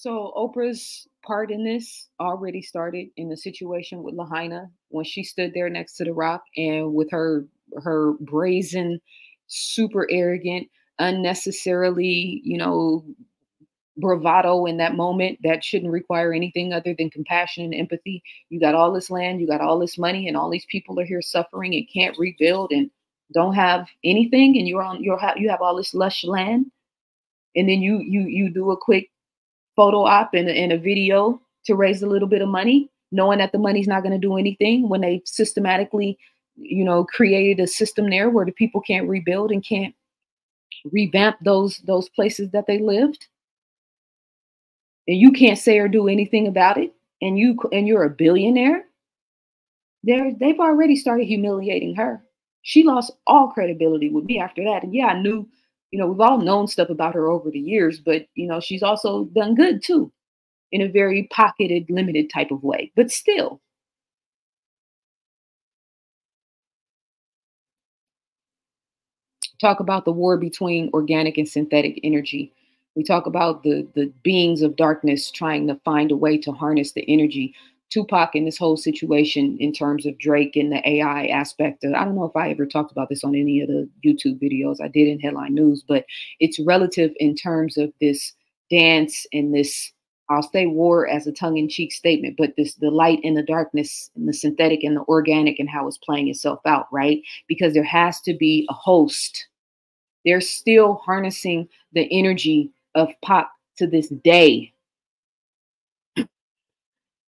So Oprah's part in this already started in the situation with Lahaina when she stood there next to the rock and with her her brazen, super arrogant, unnecessarily, you know, bravado in that moment that shouldn't require anything other than compassion and empathy. You got all this land, you got all this money, and all these people are here suffering and can't rebuild and don't have anything, and you're on you're you have all this lush land, and then you you you do a quick photo op and, and a video to raise a little bit of money, knowing that the money's not going to do anything when they systematically, you know, created a system there where the people can't rebuild and can't revamp those those places that they lived and you can't say or do anything about it, and you and you're a billionaire, they're, they've already started humiliating her. She lost all credibility with me after that. And yeah, I knew, you know, we've all known stuff about her over the years, but you know, she's also done good too, in a very pocketed, limited type of way. But still, talk about the war between organic and synthetic energy. We talk about the the beings of darkness trying to find a way to harness the energy. Tupac in this whole situation in terms of Drake and the AI aspect. Of, I don't know if I ever talked about this on any of the YouTube videos I did in Headline News, but it's relative in terms of this dance and this. I'll say war as a tongue-in-cheek statement, but this the light and the darkness and the synthetic and the organic and how it's playing itself out, right? Because there has to be a host. They're still harnessing the energy of Pac to this day.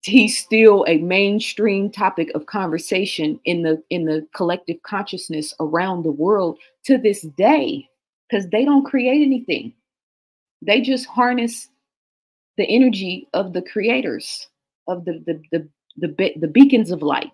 He's still a mainstream topic of conversation in the in the collective consciousness around the world to this day because they don't create anything. They just harness the energy of the creators of the the the the, the beacons of light.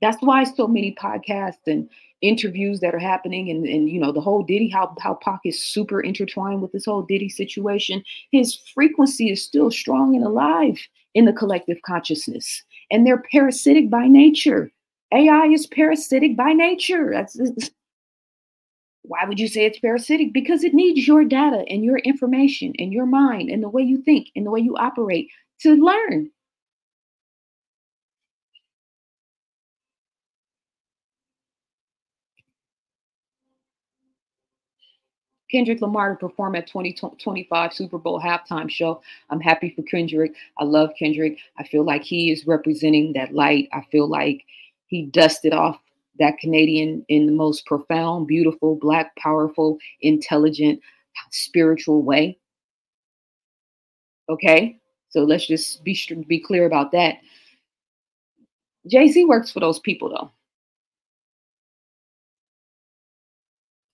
That's why so many podcasts and interviews that are happening and, and you know the whole Diddy how how Pac is super intertwined with this whole Diddy situation. His frequency is still strong and alive in the collective consciousness, and they're parasitic by nature. AI is parasitic by nature. That's, why would you say it's parasitic? Because it needs your data and your information and your mind and the way you think and the way you operate to learn. Kendrick Lamar to perform at 2025 Super Bowl halftime show. I'm happy for Kendrick. I love Kendrick. I feel like he is representing that light. I feel like he dusted off that Canadian in the most profound, beautiful, black, powerful, intelligent, spiritual way. Okay? So let's just be be clear about that. Jay-Z works for those people though.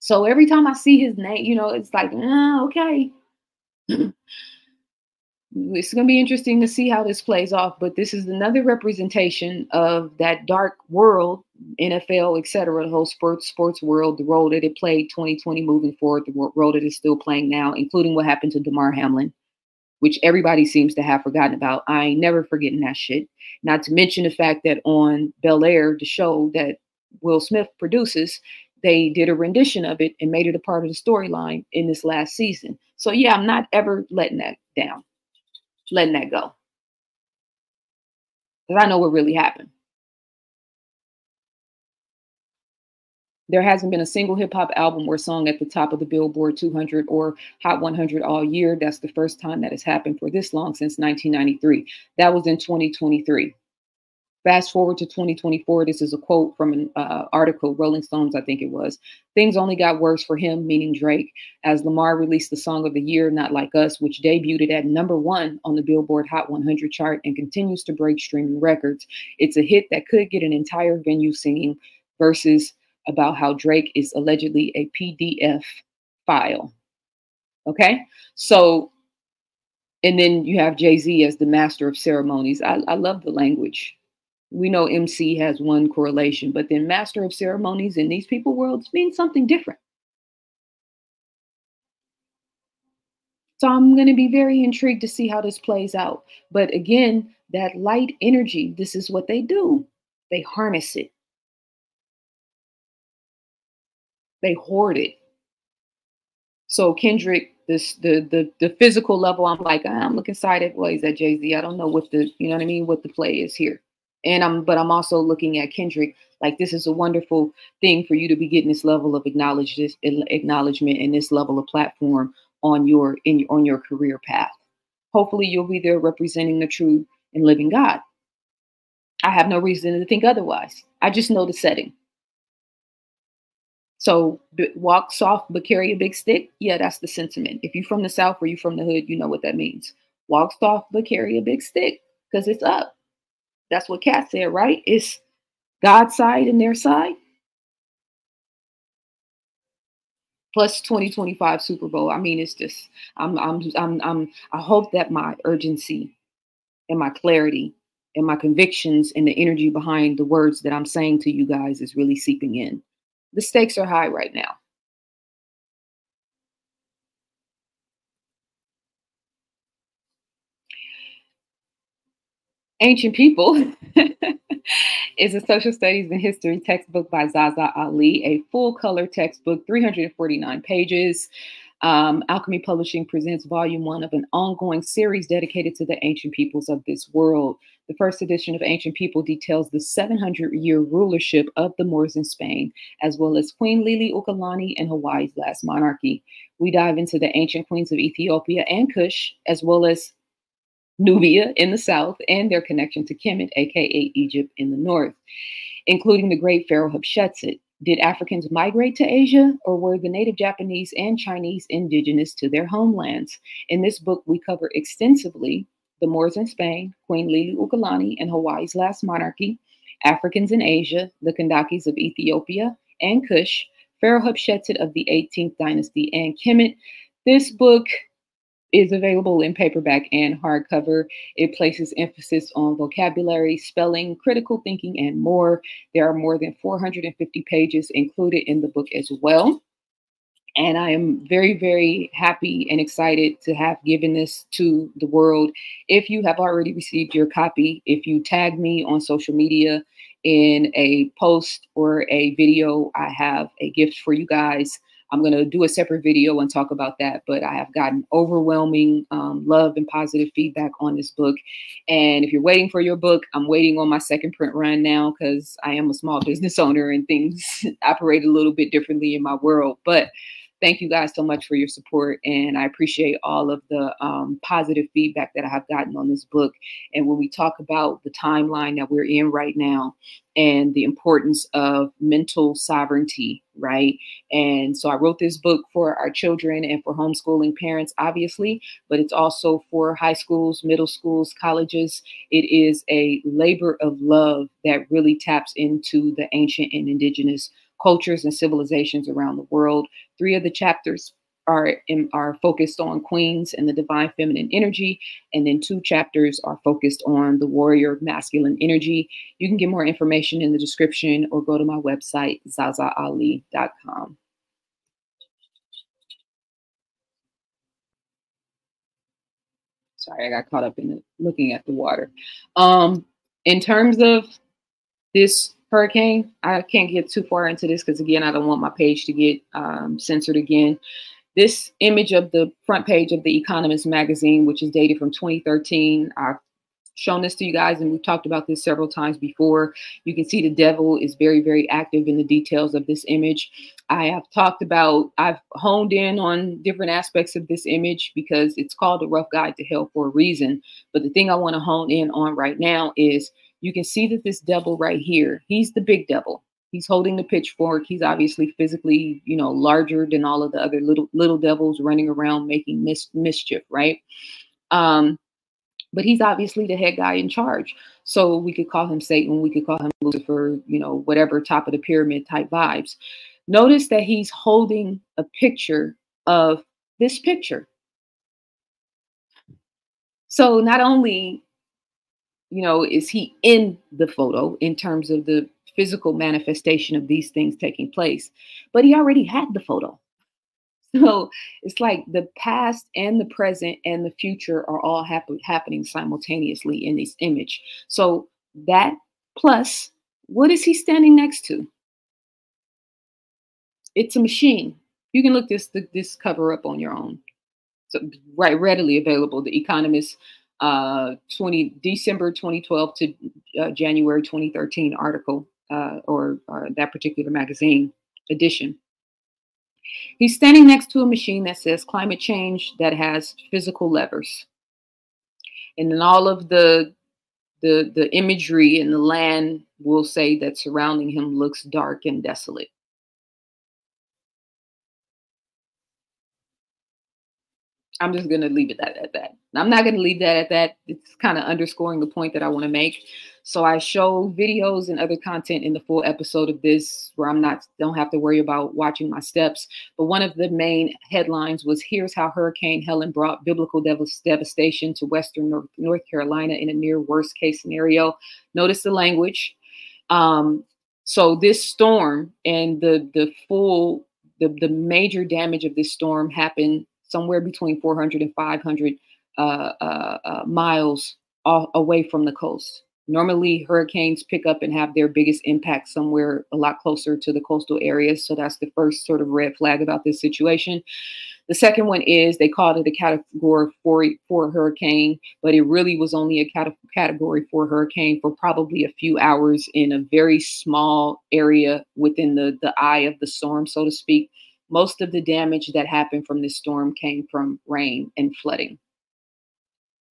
So every time I see his name, you know, it's like, ah, okay. it's going to be interesting to see how this plays off, but this is another representation of that dark world, NFL, etc., the whole sports sports world, the role that it played 2020 moving forward, the role that it's still playing now, including what happened to Damar Hamlin, which everybody seems to have forgotten about. I ain't never forgetting that shit. Not to mention the fact that on Bel Air, the show that Will Smith produces, they did a rendition of it and made it a part of the storyline in this last season. So yeah, I'm not ever letting that down, letting that go. Because I know what really happened. There hasn't been a single hip hop album or song at the top of the Billboard 200 or Hot 100 all year. That's the first time that has happened for this long since 1993. That was in 2023. Fast forward to 2024. This is a quote from an uh, article, Rolling Stones, I think it was. Things only got worse for him, meaning Drake, as Lamar released the song of the year, Not Like Us, which debuted at number one on the Billboard Hot 100 chart and continues to break streaming records. It's a hit that could get an entire venue singing verses about how Drake is allegedly a PDF file. Okay. So, and then you have Jay Z as the master of ceremonies. I, I love the language we know MC has one correlation, but then master of ceremonies in these people worlds means something different. So I'm going to be very intrigued to see how this plays out. But again, that light energy, this is what they do. They harness it. They hoard it. So Kendrick, this the the the physical level, I'm like, ah, I'm looking sideways at Jay-Z. I don't know what the, you know what I mean, what the play is here and I'm but I'm also looking at Kendrick like this is a wonderful thing for you to be getting this level of acknowledge this acknowledgement and this level of platform on your in on your career path. Hopefully you'll be there representing the true and living God. I have no reason to think otherwise. I just know the setting. So walk soft but carry a big stick. Yeah, that's the sentiment. If you're from the South or you're from the hood, you know what that means. Walk soft but carry a big stick because it's up. That's what Katt said, right? It's God's side and their side. plus 2025 Super Bowl. I mean, it's just I'm I'm I'm I'm I hope that my urgency and my clarity and my convictions and the energy behind the words that I'm saying to you guys is really seeping in. The stakes are high right now. Ancient People is a social studies and history textbook by Zaza Ali, a full color textbook, 349 pages. Um, Alchemy Publishing presents volume one of an ongoing series dedicated to the ancient peoples of this world. The first edition of Ancient People details the 700 year rulership of the Moors in Spain, as well as Queen Liliuokalani and Hawaii's last monarchy. We dive into the ancient queens of Ethiopia and Kush, as well as Nubia in the south, and their connection to Kemet, aka Egypt, in the north, including the great pharaoh Hatshepsut. Did Africans migrate to Asia, or were the native Japanese and Chinese indigenous to their homelands? In this book, we cover extensively the Moors in Spain, Queen Liliuokalani and Hawaii's last monarchy, Africans in Asia, the Kandakis of Ethiopia and Kush, Pharaoh Hatshepsut of the 18th dynasty, and Kemet. This book is available in paperback and hardcover. It places emphasis on vocabulary, spelling, critical thinking, and more. There are more than 450 pages included in the book as well. And I am very, very happy and excited to have given this to the world. If you have already received your copy, if you tag me on social media in a post or a video, I have a gift for you guys. I'm going to do a separate video and talk about that. But I have gotten overwhelming um, love and positive feedback on this book. And if you're waiting for your book, I'm waiting on my second print run now because I am a small business owner and things operate a little bit differently in my world. But thank you guys so much for your support and i appreciate all of the um, positive feedback that i have gotten on this book and when we talk about the timeline that we're in right now and the importance of mental sovereignty right? And so i wrote this book for our children and for homeschooling parents obviously but it's also for high schools middle schools colleges. It is a labor of love that really taps into the ancient and indigenous cultures and civilizations around the world. Three of the chapters are in, are focused on queens and the divine feminine energy, and then two chapters are focused on the warrior masculine energy. You can get more information in the description or go to my website zazaali.com. Sorry, I got caught up in looking at the water. Um, in terms of this hurricane. I can't get too far into this because, again, I don't want my page to get um, censored again. This image of the front page of The Economist magazine, which is dated from 2013, I've shown this to you guys and we've talked about this several times before. You can see the devil is very, very active in the details of this image. I have talked about, I've honed in on different aspects of this image because it's called a rough guide to hell for a reason. But the thing I want to hone in on right now is you can see that this devil right here, he's the big devil. He's holding the pitchfork. He's obviously physically, you know, larger than all of the other little little devils running around making mis- mischief, right? Um, but he's obviously the head guy in charge. So we could call him Satan, we could call him Lucifer, you know, whatever top of the pyramid type vibes. Notice that he's holding a picture of this picture. So not only you know, is he in the photo in terms of the physical manifestation of these things taking place? But he already had the photo. So it's like the past and the present and the future are all happen- happening simultaneously in this image. So that plus, what is he standing next to? It's a machine. You can look this this cover up on your own. So right, readily available. The Economist uh, 20 December 2012 to uh, January 2013 article uh, or, or that particular magazine edition. He's standing next to a machine that says climate change that has physical levers. And then all of the the the imagery and the land will say that surrounding him looks dark and desolate. I'm just going to leave it at, at that. I'm not going to leave that at that. It's kind of underscoring the point that I want to make. So I show videos and other content in the full episode of this where I'm not don't have to worry about watching my steps. But one of the main headlines was here's how Hurricane Helene brought biblical dev- devastation to western North, North Carolina in a near worst case scenario. Notice the language. Um, so this storm and the the full the, the major damage of this storm happened somewhere between 400 and 500 uh, uh, uh, miles off, away from the coast. Normally, hurricanes pick up and have their biggest impact somewhere a lot closer to the coastal areas. So that's the first sort of red flag about this situation. The second one is they called it a category four, four hurricane, but it really was only a category four hurricane for probably a few hours in a very small area within the, the eye of the storm, so to speak. Most of the damage that happened from this storm came from rain and flooding.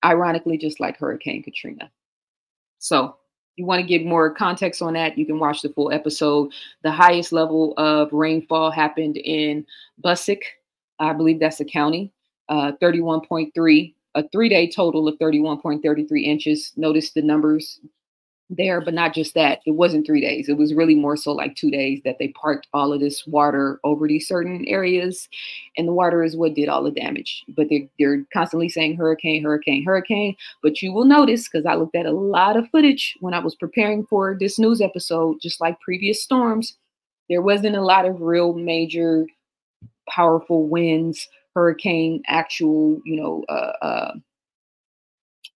Ironically, just like Hurricane Katrina. So you want to get more context on that, you can watch the full episode. The highest level of rainfall happened in Busick. I believe that's the county, uh, 31.3, a three day total of 31.33 inches. Notice the numbers there, but not just that. It wasn't three days. It was really more so like two days that they parked all of this water over these certain areas. And the water is what did all the damage. But they're, they're constantly saying hurricane, hurricane, hurricane. But you will notice, because I looked at a lot of footage when I was preparing for this news episode, just like previous storms, there wasn't a lot of real major powerful winds, hurricane, actual, you know, uh, uh,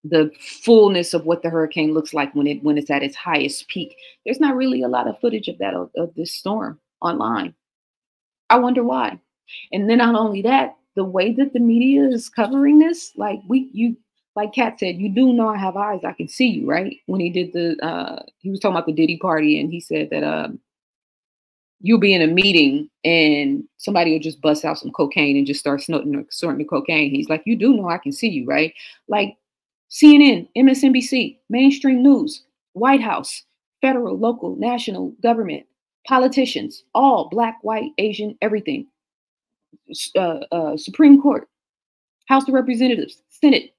the fullness of what the hurricane looks like when it when it's at its highest peak. There's not really a lot of footage of that of, this storm online. I wonder why. And then not only that, the way that the media is covering this, like we you like Katt said, you do know I have eyes. I can see you, right? When he did the uh he was talking about the Diddy party and he said that um you'll be in a meeting and somebody will just bust out some cocaine and just start snorting, or snorting the cocaine. He's like, you do know I can see you, right? Like CNN, MSNBC, mainstream news, White House, federal, local, national government, politicians, all black, white, Asian, everything. Uh, uh, Supreme Court, House of Representatives, Senate,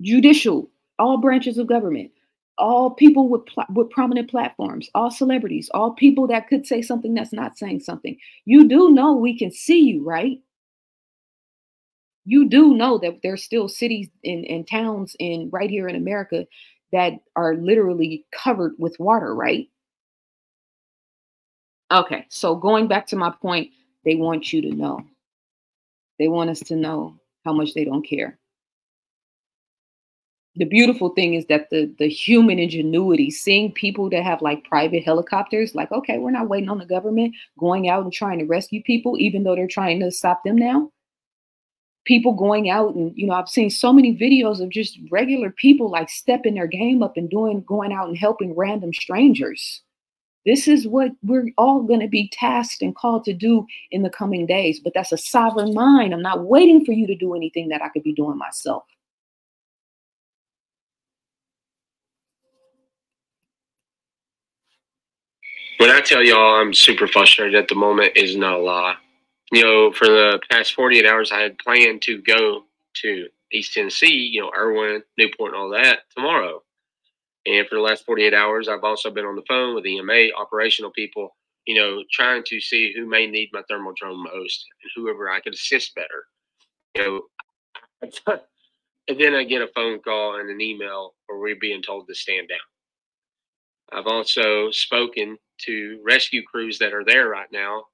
judicial, all branches of government, all people with with prominent platforms, all celebrities, all people that could say something that's not saying something. You do know we can see you, right? You do know that there's still cities and, and towns in right here in America that are literally covered with water, right? Okay, so going back to my point, they want you to know. They want us to know how much they don't care. The beautiful thing is that the the human ingenuity, seeing people that have like private helicopters, like, okay, we're not waiting on the government going out and trying to rescue people, even though they're trying to stop them now people going out and you know i've seen so many videos of just regular people like stepping their game up and doing going out and helping random strangers. This is what we're all going to be tasked and called to do in the coming days but that's a sovereign mind. I'm not waiting for you to do anything that i could be doing myself. When i tell y'all i'm super frustrated at the moment is not a lie you know, for the past 48 hours, I had planned to go to East Tennessee, you know, Erwin, Newport, and all that tomorrow. And for the last 48 hours, I've also been on the phone with EMA operational people, you know, trying to see who may need my thermal drone most and whoever I could assist better. You know, and then I get a phone call and an email where we're being told to stand down. I've also spoken to rescue crews that are there right now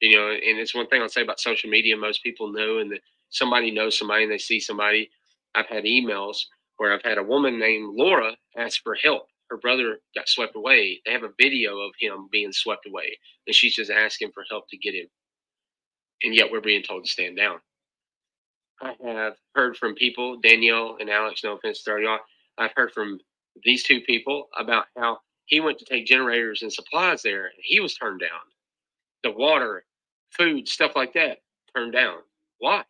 you know, and it's one thing I'll say about social media. Most people know, and that somebody knows somebody, and they see somebody. I've had emails where I've had a woman named Laura ask for help. Her brother got swept away. They have a video of him being swept away, and she's just asking for help to get him. And yet we're being told to stand down. I have heard from people, Danielle and Alex, no offense to y'all. I've heard from these two people about how he went to take generators and supplies there, and he was turned down. The water food, stuff like that, turned down. Why?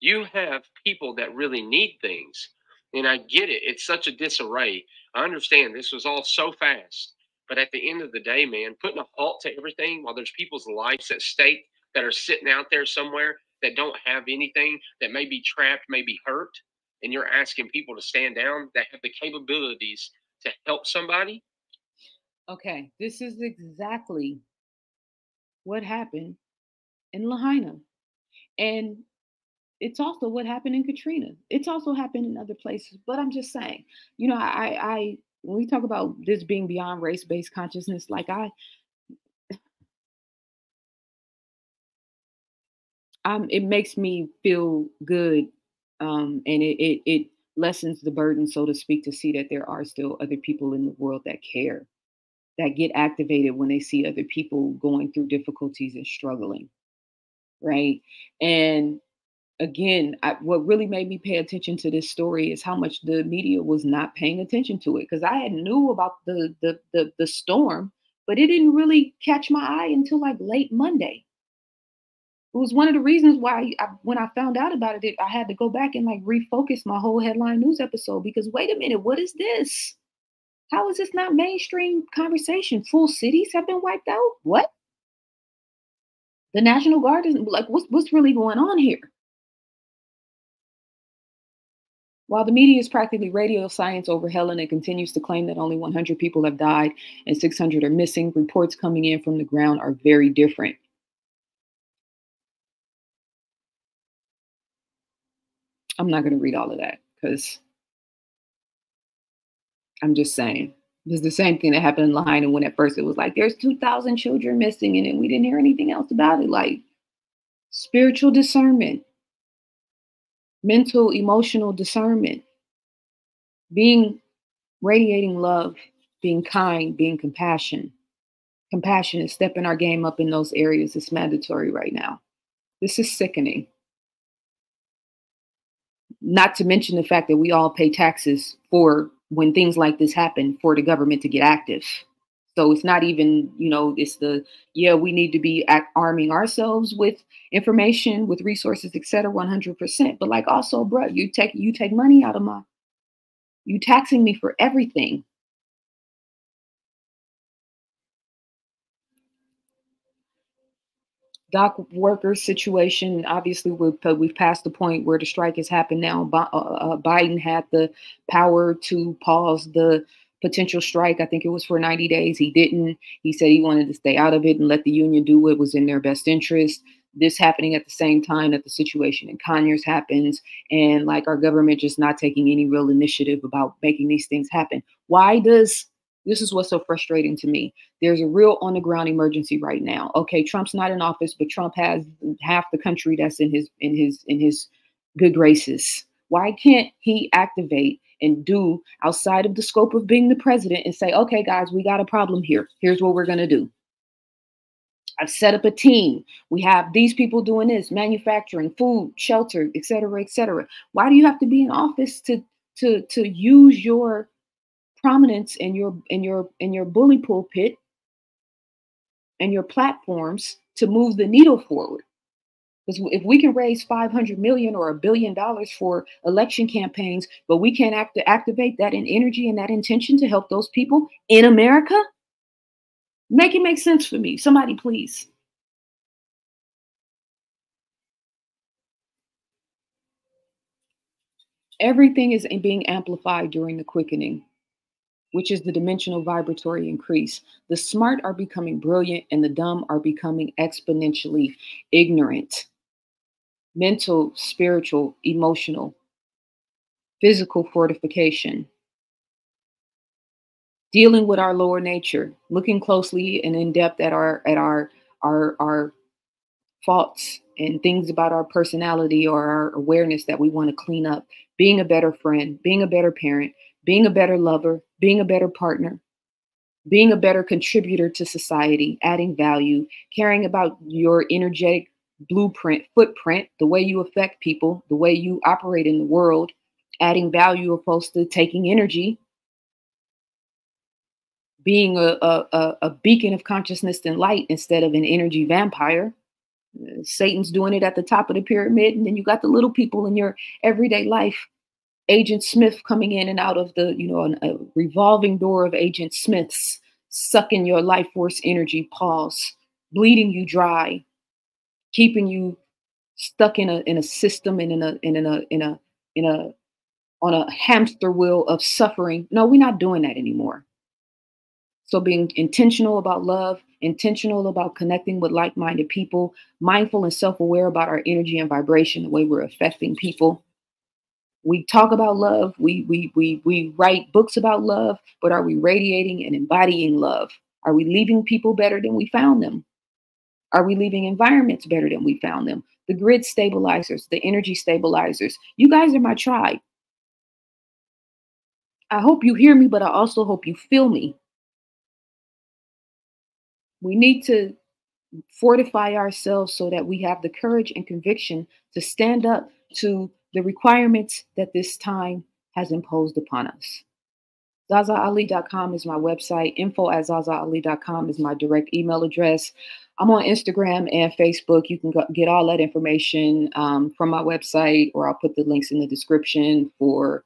You have people that really need things. And I get it. It's such a disarray. I understand this was all so fast. But at the end of the day, man, putting a halt to everything while there's people's lives at stake that are sitting out there somewhere that don't have anything, that may be trapped, may be hurt, and you're asking people to stand down that have the capabilities to help somebody. Okay, this is exactly what happened in Lahaina. And it's also what happened in Katrina. It's also happened in other places. But I'm just saying, you know, I, I when we talk about this being beyond race-based consciousness, like I, um, it makes me feel good, um, and it, it it lessens the burden, so to speak, to see that there are still other people in the world that care, that get activated when they see other people going through difficulties and struggling, right? And again, I, what really made me pay attention to this story is how much the media was not paying attention to it because I had knew about the, the the the storm, but it didn't really catch my eye until like late Monday. It was one of the reasons why I, when I found out about it, I had to go back and like refocus my whole headline news episode because wait a minute, what is this? How is this not mainstream conversation? Full cities have been wiped out. What? The National Guard isn't like what's what's really going on here? While the media is practically radio science over Helene and continues to claim that only 100 people have died and 600 are missing, reports coming in from the ground are very different. I'm not going to read all of that because I'm just saying. It's the same thing that happened in Lahaina when at first it was like, there's 2,000 children missing, and we didn't hear anything else about it. Like spiritual discernment mental, emotional discernment, being radiating love, being kind, being compassion. Compassion is stepping our game up in those areas. It's mandatory right now. This is sickening. Not to mention the fact that we all pay taxes for when things like this happen for the government to get active. So it's not even, you know, it's the, yeah, we need to be arming ourselves with information, with resources, et cetera, 100%. But like also, bro, you take, you take money out of my, you taxing me for everything. Dock workers situation obviously we've, we've passed the point where the strike has happened now uh, uh, biden had the power to pause the potential strike. I think it was for 90 days. He didn't. He said he wanted to stay out of it and let the union do what was in their best interest. This happening at the same time that the situation in Conyers happens, and like our government just not taking any real initiative about making these things happen. Why does this is what's so frustrating to me. There's a real on the ground emergency right now. Okay, Trump's not in office, but Trump has half the country that's in his in his in his good graces. Why can't he activate and do outside of the scope of being the president and say, okay, guys, we got a problem here. Here's what we're going to do. I've set up a team. We have these people doing this, manufacturing, food, shelter, et cetera, et cetera. Why do you have to be in office to to to use your prominence in your in your in your bully pulpit and your platforms to move the needle forward? Because if we can raise 500 million or a billion dollars for election campaigns, but we can't act to activate that in energy and that intention to help those people in America, make it make sense for me. Somebody, please. Everything is being amplified during the quickening, which is the dimensional vibratory increase. The smart are becoming brilliant and the dumb are becoming exponentially ignorant. Mental, spiritual, emotional, physical fortification, dealing with our lower nature, looking closely and in depth at our at our our our faults and things about our personality or our awareness that we want to clean up, being a better friend, being a better parent, being a better lover, being a better partner, being a better contributor to society, adding value, caring about your energetic blueprint, footprint, the way you affect people, the way you operate in the world, adding value opposed to taking energy, being a, a, a beacon of consciousness and light instead of an energy vampire. Uh, Satan's doing it at the top of the pyramid, and then you got the little people in your everyday life. Agent Smith coming in and out of the, you know, an, a revolving door of Agent Smiths, sucking your life force energy, pause, bleeding you dry, keeping you stuck in a in a system and in a in a in a in a on a hamster wheel of suffering. No, we're not doing that anymore. So being intentional about love, intentional about connecting with like-minded people, mindful and self-aware about our energy and vibration, the way we're affecting people. We talk about love, we we we we write books about love, but are we radiating and embodying love? Are we leaving people better than we found them? Are we leaving environments better than we found them? The grid stabilizers, the energy stabilizers. You guys are my tribe. I hope you hear me, but I also hope you feel me. We need to fortify ourselves so that we have the courage and conviction to stand up to the requirements that this time has imposed upon us. ZazaAli.com is my website. Info at ZazaAli.com is my direct email address. I'm on Instagram and Facebook. You can go, get all that information um, from my website, or I'll put the links in the description for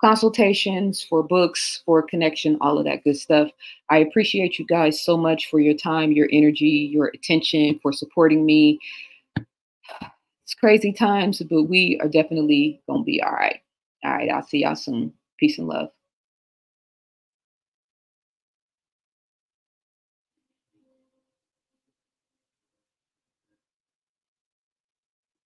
consultations, for books, for connection, all of that good stuff. I appreciate you guys so much for your time, your energy, your attention, for supporting me. It's crazy times, but we are definitely going to be all right. All right, I'll see y'all soon. Peace and love.